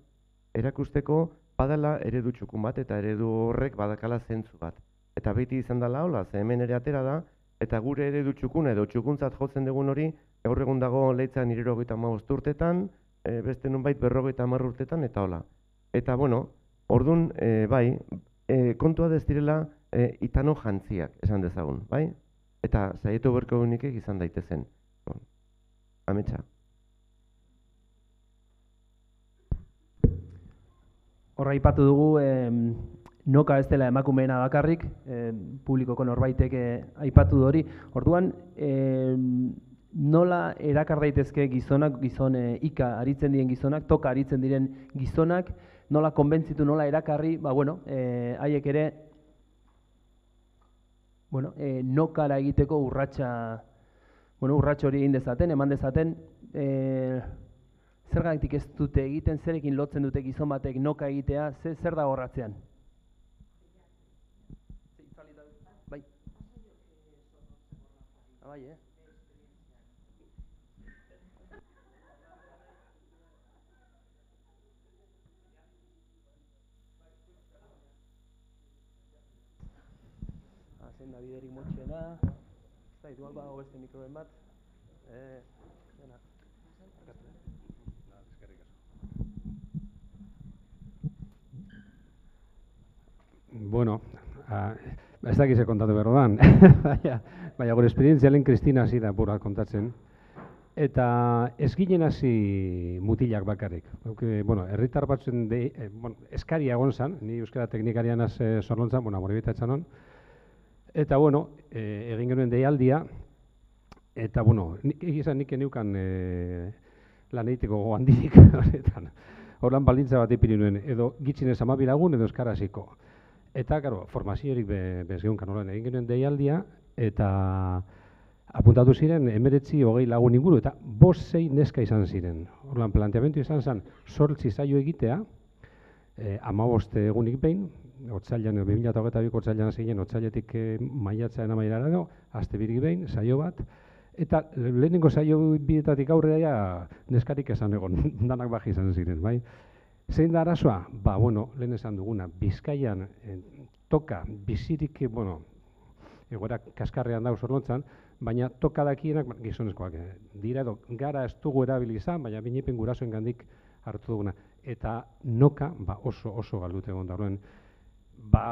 C: erakusteko badala eredu txukun bat eta eredu horrek badakala zentzu bat. Eta beti izan dela hola, ze hemen ere atera da, eta gure eredu txukun edo txukuntzat jotzen dugun hori, gaur egun dago leitzan irerogeita maost urtetan, e, beste nunbait berrogeita hamar urtetan, eta hola. Eta bueno, ordun e, bai, e, kontua destirela e, itano jantziak, esan dezagun, bai? Eta zaietu berko unikek izan daitezen. Bon. Ametsa.
B: Horra ipatu dugu, eh, noka ez dela emakumeena bakarrik, eh, publikoko norbaitek eh, aipatu hori. Orduan, eh, nola erakar daitezke gizonak, gizon eh, ika aritzen diren gizonak, toka aritzen diren gizonak, nola konbentzitu, nola erakarri, ba bueno, eh, haiek ere, bueno, eh, nokara egiteko urratsa, bueno, urratsa hori egin dezaten, eman dezaten, eh, zer gaitik ez dute egiten, zerekin lotzen dute gizon batek noka egitea, zer, zer da horratzean? Bai. Bai, eh? Hazen da biderik motxena. Zai, dual ba, beste mikroben bat. Eh, dena.
L: Bueno, a, ez dakize kontatu behar dan, baina, baina gure esperientzia lehen Kristina hasi da pura kontatzen. Eta ez ginen hasi mutilak bakarrik. Hauke, bueno, herritar batzen de, eh, bueno, eskaria egon zan, ni euskara teknikarian az eh, zorlontzan, bueno, moribita etxanon. Eta, bueno, eh, egin genuen deialdia, eta, bueno, nik egizan nik eniukan eh, lan egiteko handirik horretan. Horlan baldintza bat ipini nuen, edo gitzinez amabilagun edo eskaraziko. Eta, gero, formaziorik be, bezgeun kanolan egin genuen deialdia, eta apuntatu ziren emeretzi hogei lagun inguru, eta bost zei neska izan ziren. Horlan, planteamentu izan zen, sortzi zaio egitea, e, ama egunik behin, otzailan, 2008 otzailan ziren, otzailetik e, maiatzean amairara edo, azte birik behin, saio bat, eta lehenengo saio bidetatik aurrera ja, neskarik esan egon, danak baji izan ziren, bai? Zein da arazoa? Ba, bueno, lehen esan duguna, Bizkaian eh, toka bizirik, bueno, egoera kaskarrean da usorlontzan, baina toka dakienak gizonezkoak eh, dira edo gara ez dugu erabili izan, baina binipen gurasoen gandik hartu duguna. Eta noka, ba, oso, oso galdute egon da. Ba,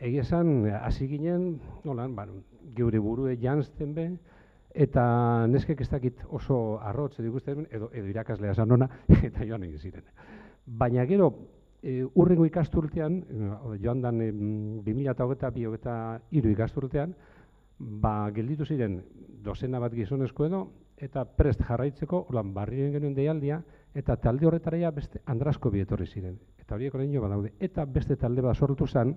L: egia esan, hasi ginen, nolan, ba, geure burue janzten be, eta neskek ez dakit oso arrotz edo edo, edo irakaslea esan ona, eta joan egin ziren. Baina gero, e, urrengo ikasturtean, e, joan dan e, 2008 eta iru ikasturtean, ba, gelditu ziren dozena bat gizonezko edo, eta prest jarraitzeko, holan barrien genuen deialdia, eta talde horretara beste andrasko bietorri ziren. Eta horiek orain jo badaude. Eta beste talde bat sortu zen,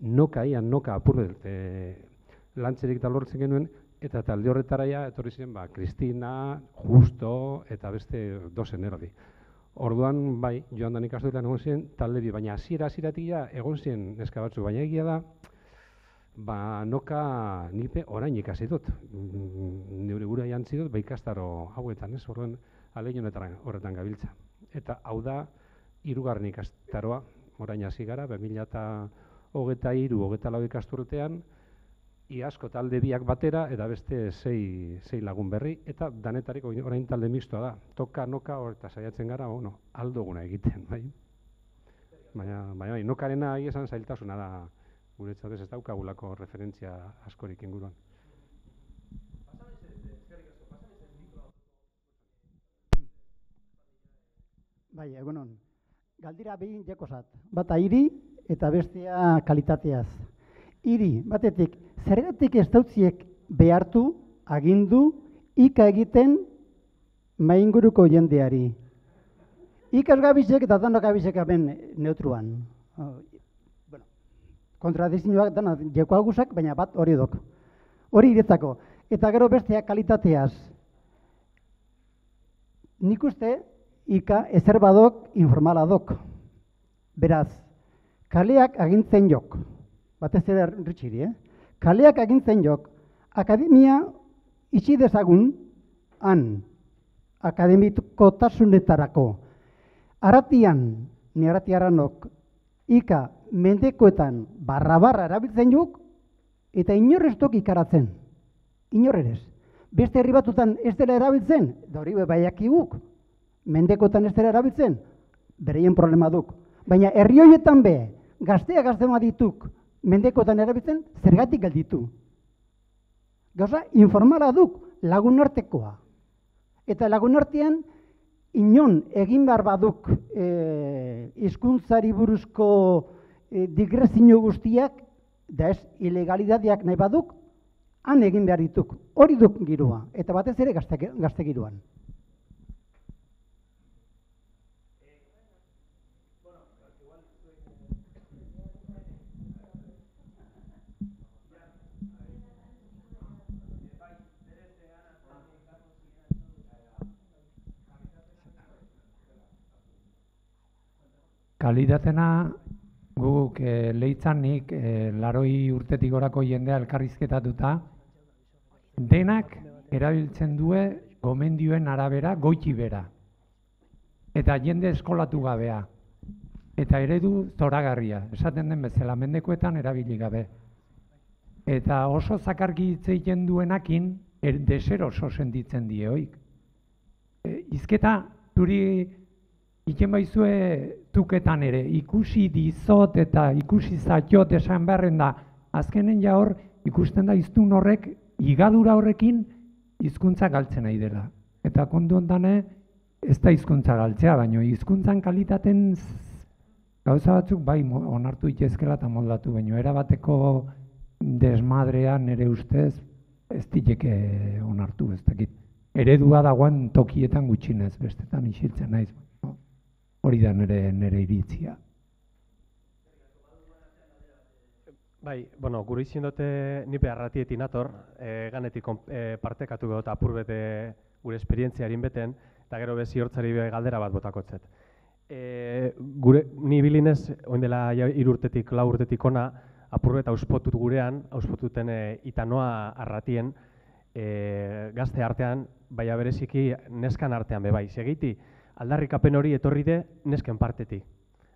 L: noka ian, noka apurde, e, lantzerik eta genuen, eta talde horretara etorri ziren, ba, Kristina, Justo, eta beste dozen erdi. Orduan, bai, joan da ikastoetan egon ziren, talde bi, baina hasiera hasieratik egon ziren neska batzu, baina egia da, ba, noka nipe orain ikasi dut. Mm, neure gura jantzi dut, ba, ikastaro hauetan, ez, orduan, alegin horretan gabiltza. Eta hau da, irugarren ikastaroa, orain hasi gara, 2000 eta hogeta iru, hogeta lau ikasturtean, iasko talde biak batera eta beste sei, sei lagun berri eta danetariko orain talde mistoa da. Toka noka hor eta saiatzen gara, bueno, aldoguna egiten, bai. Baina, baina, bai, nokarena ahi esan zailtasuna da guretzat ez daukagulako referentzia askorik inguruan.
M: Bai, egunon. Galdira behin jakosat. Bata hiri eta bestea kalitateaz. Hiri, batetik, zergatik ez dautziek behartu, agindu, ika egiten mainguruko jendeari. Ikas gabizek eta danok gabizek aben neutruan. Oh, bueno, kontradizioak dana jekoagusak, baina bat hori dok. Hori iretzako. Eta gero besteak kalitateaz. Nik uste, ika ezer badok informala dok. Beraz, kaleak agintzen jok. Batez ere ritxiri, eh? Kaleak agintzen jok. Akademia itxi dezagun han akademikotazunetarako. Aratian, ni aratiaranok, ika mendekoetan barra-barra erabiltzen juk, eta inorreztok ikaratzen. Inorrerez. Beste herri batutan ez dela erabiltzen, da hori baiak guk. Mendekoetan ez dela erabiltzen, bereien problema duk. Baina herri horietan be, gaztea gaztema dituk, mendekoetan erabiltzen, zergatik galditu. Gauza, informala duk lagun artekoa. Eta lagun artean, inon egin behar baduk e, izkuntzari buruzko e, digrezio guztiak, da ez, ilegalidadeak nahi baduk, han egin behar dituk. Hori duk girua, eta batez ere gazte, gazte giruan.
D: Kalitatena guk e, leitzanik e, laroi urtetik orako jendea elkarrizketatuta denak erabiltzen due gomendioen arabera goiti bera. Eta jende eskolatu gabea. Eta eredu zoragarria. Esaten den bezala mendekoetan erabili gabe. Eta oso zakarki hitz duenakin er, deser oso sentitzen die hoik. E, izketa turi Iken baizue tuketan ere, ikusi dizot eta ikusi zatiot esan beharren da, azkenen ja hor, ikusten da iztun horrek, igadura horrekin, hizkuntza galtzen nahi dela. Eta kondu ondane, ez da hizkuntza galtzea, baina hizkuntzan kalitaten gauza batzuk bai onartu itezkela eta moldatu, baina erabateko desmadrea nere ustez ez dileke onartu, ez dakit. Eredua dagoen tokietan gutxinez, bestetan isiltzen naiz. Hori da nire, nire iritzia.
N: Bai, bueno, gure izin dute nipe arratietin ator, e, ganetik e, partekatu eta apur bete gure esperientziarin beten, eta gero bezi hortzari galdera bat botakotzet. E, gure, ni bilinez, oin dela irurtetik, lau urtetik ona, apur beta auspotut gurean, auspotuten e, itanoa arratien, e, gazte artean, baina bereziki neskan artean bebai. Segiti, aldarrikapen hori etorri de nesken partetik.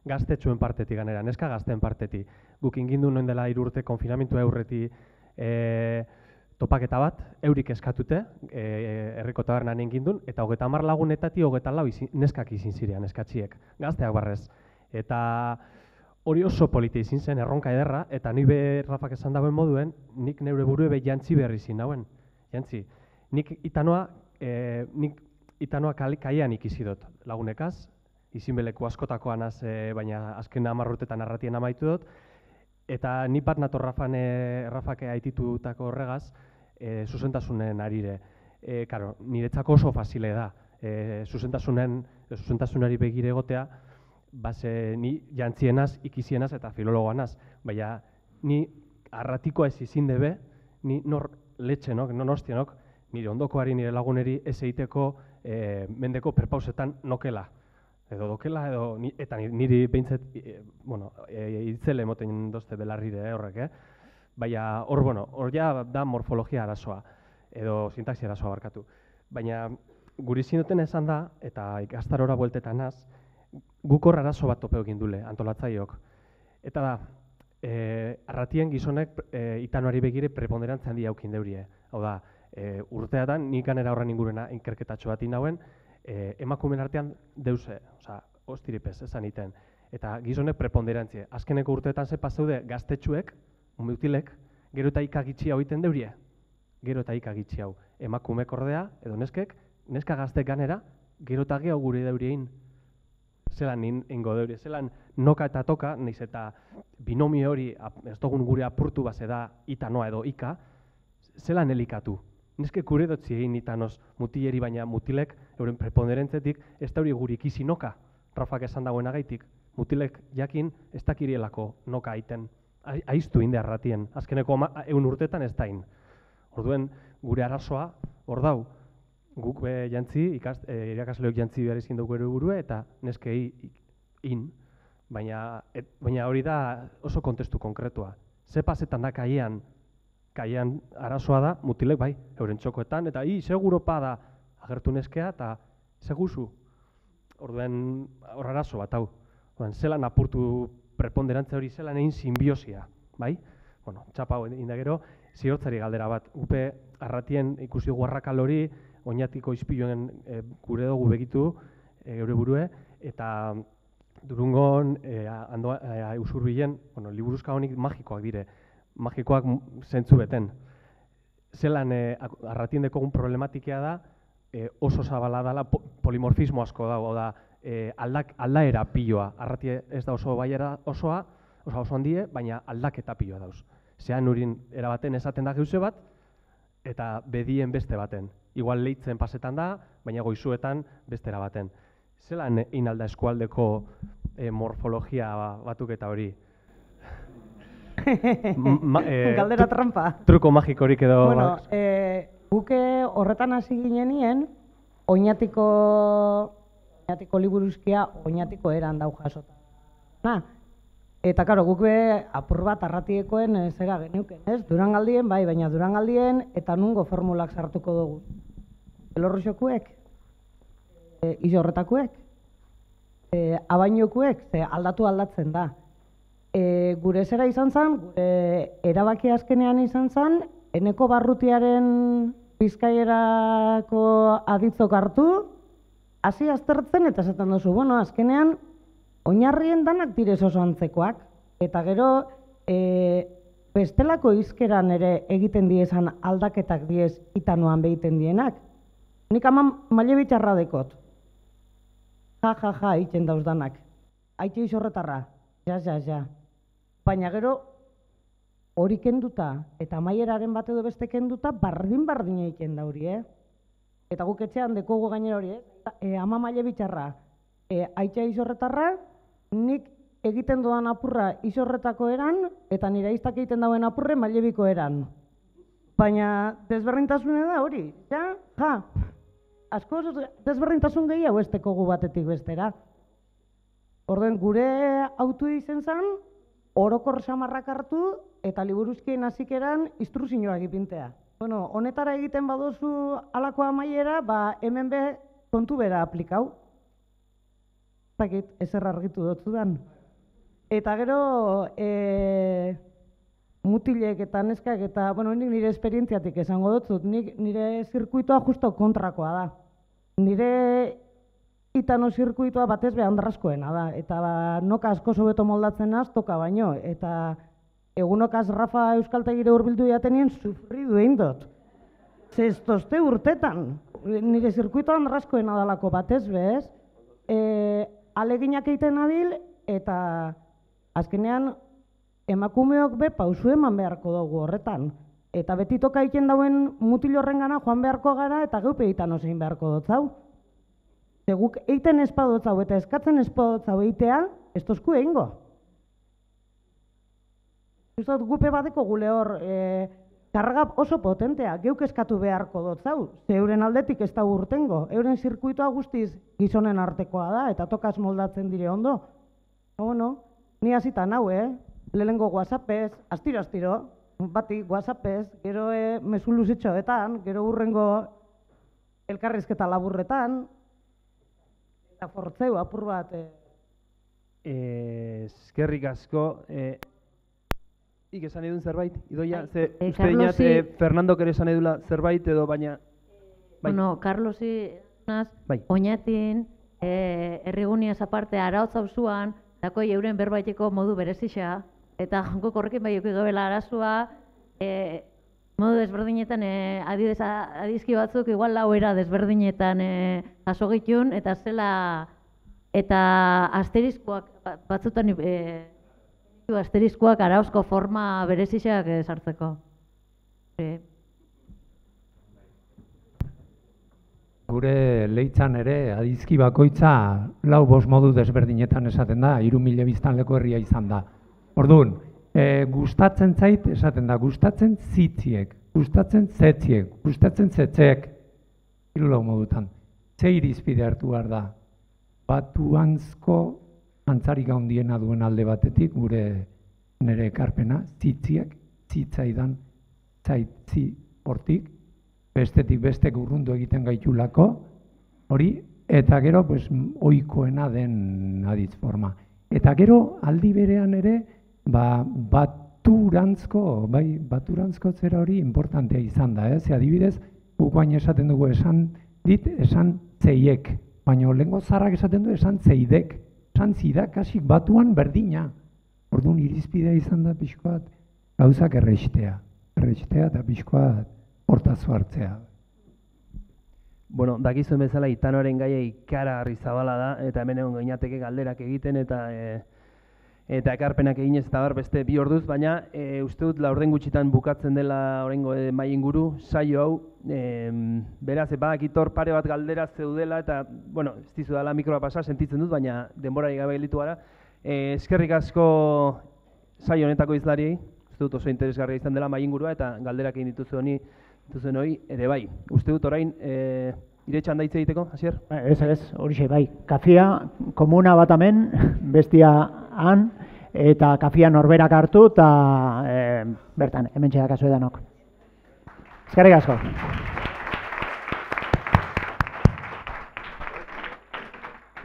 N: Gaztetxuen partetik ganera, neska gazten partetik. Guk ingindu noen dela irurte konfinamentu eurreti e, topaketa bat, eurik eskatute, e, erriko tabernan ingindun, eta hogeta mar lagunetati hogeta lau izin, neskak izin zirean, neskatxiek, gazteak barrez. Eta hori oso polite izin zen, erronka ederra, eta ni be Rafak esan dagoen moduen, nik neure burue be jantzi berri zin dauen. Jantzi, nik itanoa, e, nik itanoa kaian ikisi dut. Lagunekaz, izinbeleku askotakoa naz, e, baina azken amarrutetan arratien amaitu dut, eta ni bat nator Rafan, e, Rafak aititutako horregaz, e, zuzentasunen arire. E, karo, niretzako oso fazile da, e, zuzentasunen, zuzentasunari begire egotea, base, ni jantzienaz, ikizienaz eta filologoanaz, baina ni arratiko ez izin debe, ni nor letxenok, non ostienok, nire ondokoari nire laguneri ez egiteko e, mendeko perpausetan nokela. Edo dokela, edo, eta niri behintzet, e, bueno, e, itzele moten dozte belarrire eh, horrek, eh? Baina, hor, bueno, hor ja da morfologia arazoa, edo sintaxia arazoa barkatu. Baina, guri zinuten esan da, eta ikastarora bueltetan az, guk hor arazo bat tope egin antolatzaiok. Eta da, e, arratien gizonek e, itanuari begire preponderantzen di haukin deurie. Hau da, e, urteatan nik ganera horren ingurena inkerketatxo bat inauen, e, emakumen artean deuse, oza, ostiripez, esan iten. Eta gizonek preponderantzie. Azkeneko urteetan ze pasaude gaztetxuek, mutilek, gero eta ikagitxi hau iten deurie. Gero eta ikagitxi hau. Emakumek ordea, edo neskek, neska gaztek ganera, gero eta gehiago gure deuriein. Zelan ingo deurie, zelan noka eta toka, naiz eta binomio hori, ez dugun gure apurtu base da, ita noa edo ika, zelan elikatu. Neske kure dotzi egin itanos mutileri baina mutilek euren preponderentzetik ez da hori guri ikisi noka. Rafak esan dagoen agaitik, mutilek jakin ez dakirielako noka aiten ai- aiztu inde arratien. Azkeneko ma, eun urtetan ez dain. Orduen, gure arazoa, hor dau, guk be jantzi, ikas, e, irakasleok jantzi behar izin dugu burue, eta neskei in, baina, et, baina hori da oso kontestu konkretua. Ze pasetan da kaiean arazoa da, mutilek bai, euren txokoetan, eta hi, seguropa da, agertu neskea, eta seguzu. Orduen, hor arazo bat, hau. Orduan, zelan apurtu preponderantzia hori zelan egin simbiosia, bai? Bueno, txapa hau inda gero, ziortzari galdera bat. Upe arratien ikusi dugu arrakal hori, oinatiko izpiloen e, gure dugu begitu, e, geure burue, eta durungon e, andoa, e, usurbilen, bueno, liburuzka honik magikoak dire, magikoak zentzu beten. Zelan e, ak- arratien dekogun problematikia da, e, oso zabala dela, po, polimorfismo asko dago, da, e, aldak, aldaera piloa. Arratie ez da oso baiera osoa, oso oso handie, baina aldaketa piloa dauz. Zean urin erabaten esaten da geuse bat, eta bedien beste baten. Igual leitzen pasetan da, baina goizuetan bestera baten. Zelan egin alda eskualdeko e, morfologia batuketa hori? Ma- eh,
F: Galdera trampa.
N: Truko magikorik edo...
F: Bueno, e, guke horretan hasi ginenien, oinatiko, oinatiko liburuzkia, oinatiko eran dau jasota. Na, eta karo, guk be apur bat arratiekoen zera geneuken, ez? Durangaldien, bai, baina Durangaldien eta nungo formulak sartuko dugu. Elorroxokuek, e, izo horretakuek, e, abainokuek, ze aldatu aldatzen da. E, gure zera izan zen, gure erabaki azkenean izan zen, eneko barrutiaren bizkaierako aditzok hartu, hasi aztertzen eta esaten duzu, bueno, azkenean, oinarrien danak direz oso antzekoak, eta gero, e, bestelako izkeran ere egiten diezan aldaketak diez itanuan behiten dienak. Nik ama maile bitxarra dekot. Ja, ja, ja, egiten dauz danak. Aitxe horretarra, ja, ja, ja. Baina gero, hori kenduta, eta maieraren bat edo beste kenduta, bardin-bardin egiten da hori, eh? Eta guk etxean dekogu gainera hori, eh? E, ama maile bitxarra, e, aitxa izorretarra, nik egiten doan apurra izorretako eran, eta nire aiztak egiten dauen apurre mailebiko eran. Baina desberdintasune da hori, ja, ja. Asko desberdintasun gehiago ez dekogu batetik bestera. Orden gure autu izen zen, orokor samarrak hartu eta liburuzkien hasikeran instruzioak ipintea. Bueno, honetara egiten baduzu alako amaiera, ba hemen be kontu bera aplikau. Zakit, ezer argitu dotzudan. Eta gero, e, mutilek eta neskak eta, bueno, nik nire esperientziatik esango dotzut, nik nire zirkuitoa justo kontrakoa da. Nire itano zirkuitoa batez be handraskoena da, eta ba, noka asko sobeto moldatzen naz, toka baino, eta egunokaz Rafa Euskaltegire hurbildu jatenien sufridu egin dut. Ze ez tozte urtetan, nire zirkuitoa handraskoena dalako batez be, ez? E, aleginak egiten nabil, eta azkenean emakumeok be pausu eman beharko dugu horretan. Eta beti toka egiten dauen mutil horren gana joan beharko gara eta geupe egiten osein beharko dut zau. Ze guk eiten espadot zau eta eskatzen espadot zau eitea, ez tozku egingo. Uztot, gupe badeko gule hor, e, karga oso potentea, geuk eskatu beharko dut zau, euren aldetik ez da urtengo, euren zirkuitoa guztiz gizonen artekoa da, eta tokaz moldatzen dire ondo. Ba, bueno, ni hasita nau, eh? Lehengo whatsappez, astiro astiro, bati whatsappez, gero e, mezu luzitxoetan, gero urrengo elkarrizketa laburretan, eta fortzeu apur bat, eh,
B: Eh, eskerrik asko. Eh, ik esan edun zerbait, idoia,
G: Bai,
B: ze
G: eh,
B: uste dinat,
G: Carlosi-
B: eh, Fernando kere esan edula zerbait edo baina... Bai.
G: Bueno, Carlosi, naz,
B: Bai.
G: oinatin, eh, erriguniaz aparte, arautza auzuan, dako euren berbaiteko modu berezixa, eta guk horrekin bai gabela arazua, eh, modu desberdinetan eh, adidez, adizki batzuk igual lau era desberdinetan eh, jaso gitun, eta zela eta asterizkoak ba- batzutan eh, asterizkoak arauzko forma berezixak eh, sartzeko. Eh,
D: Gure leitzan ere, adizki bakoitza, lau bos modu desberdinetan esaten da, iru mila biztanleko herria izan da. Orduan, e, gustatzen zait, esaten da, gustatzen zitziek, gustatzen zetziek, gustatzen zetzek, hiru lau modutan. Ze irizpide hartu behar da? Batuanzko antzarik handiena duen alde batetik, gure nire ekarpena, zitziek, zitzaidan, zaitzi hortik, bestetik beste urrundu egiten gaitulako, hori, eta gero, pues, oikoena den aditz forma. Eta gero, aldi berean ere, ba, baturantzko, bai, baturantzko zera hori importantea izan da? Ze adibidez, guk baina esaten dugu esan dit, esan zeiek, baina lengo zarrak esaten du esan zeidek, esan zidak, kasik batuan berdina. Orduan irizpidea izan da pixkoat, gauzak erreistea, erreistea eta pixkoat hortazu hartzea.
B: Bueno, dakizuen bezala itanoaren gaia ikaragarri zabala da, eta hemen egon gainateke galderak egiten, eta e, eta ekarpenak egin ez bar beste bi orduz, baina e, uste dut laurden gutxitan bukatzen dela orengo e, mai inguru, saio hau, e, beraz, epakitor pare bat galdera zeudela, eta, bueno, ez dizu dela mikroa pasa, sentitzen dut, baina denbora gabe gelitu gara. E, eskerrik asko saio honetako izlariei, uste dut oso interesgarria izan dela mai ingurua, eta galderak egin dituzu honi, dituzu hori, ere bai, uste dut orain, e, Ire txanda hitz egiteko, hasier?
A: Ez, ez, hori bai. Kafia, komuna bat hemen, bestia han, eta kafia norberak hartu, eta e, bertan, hemen txedakazu edanok. Ezkerrik asko.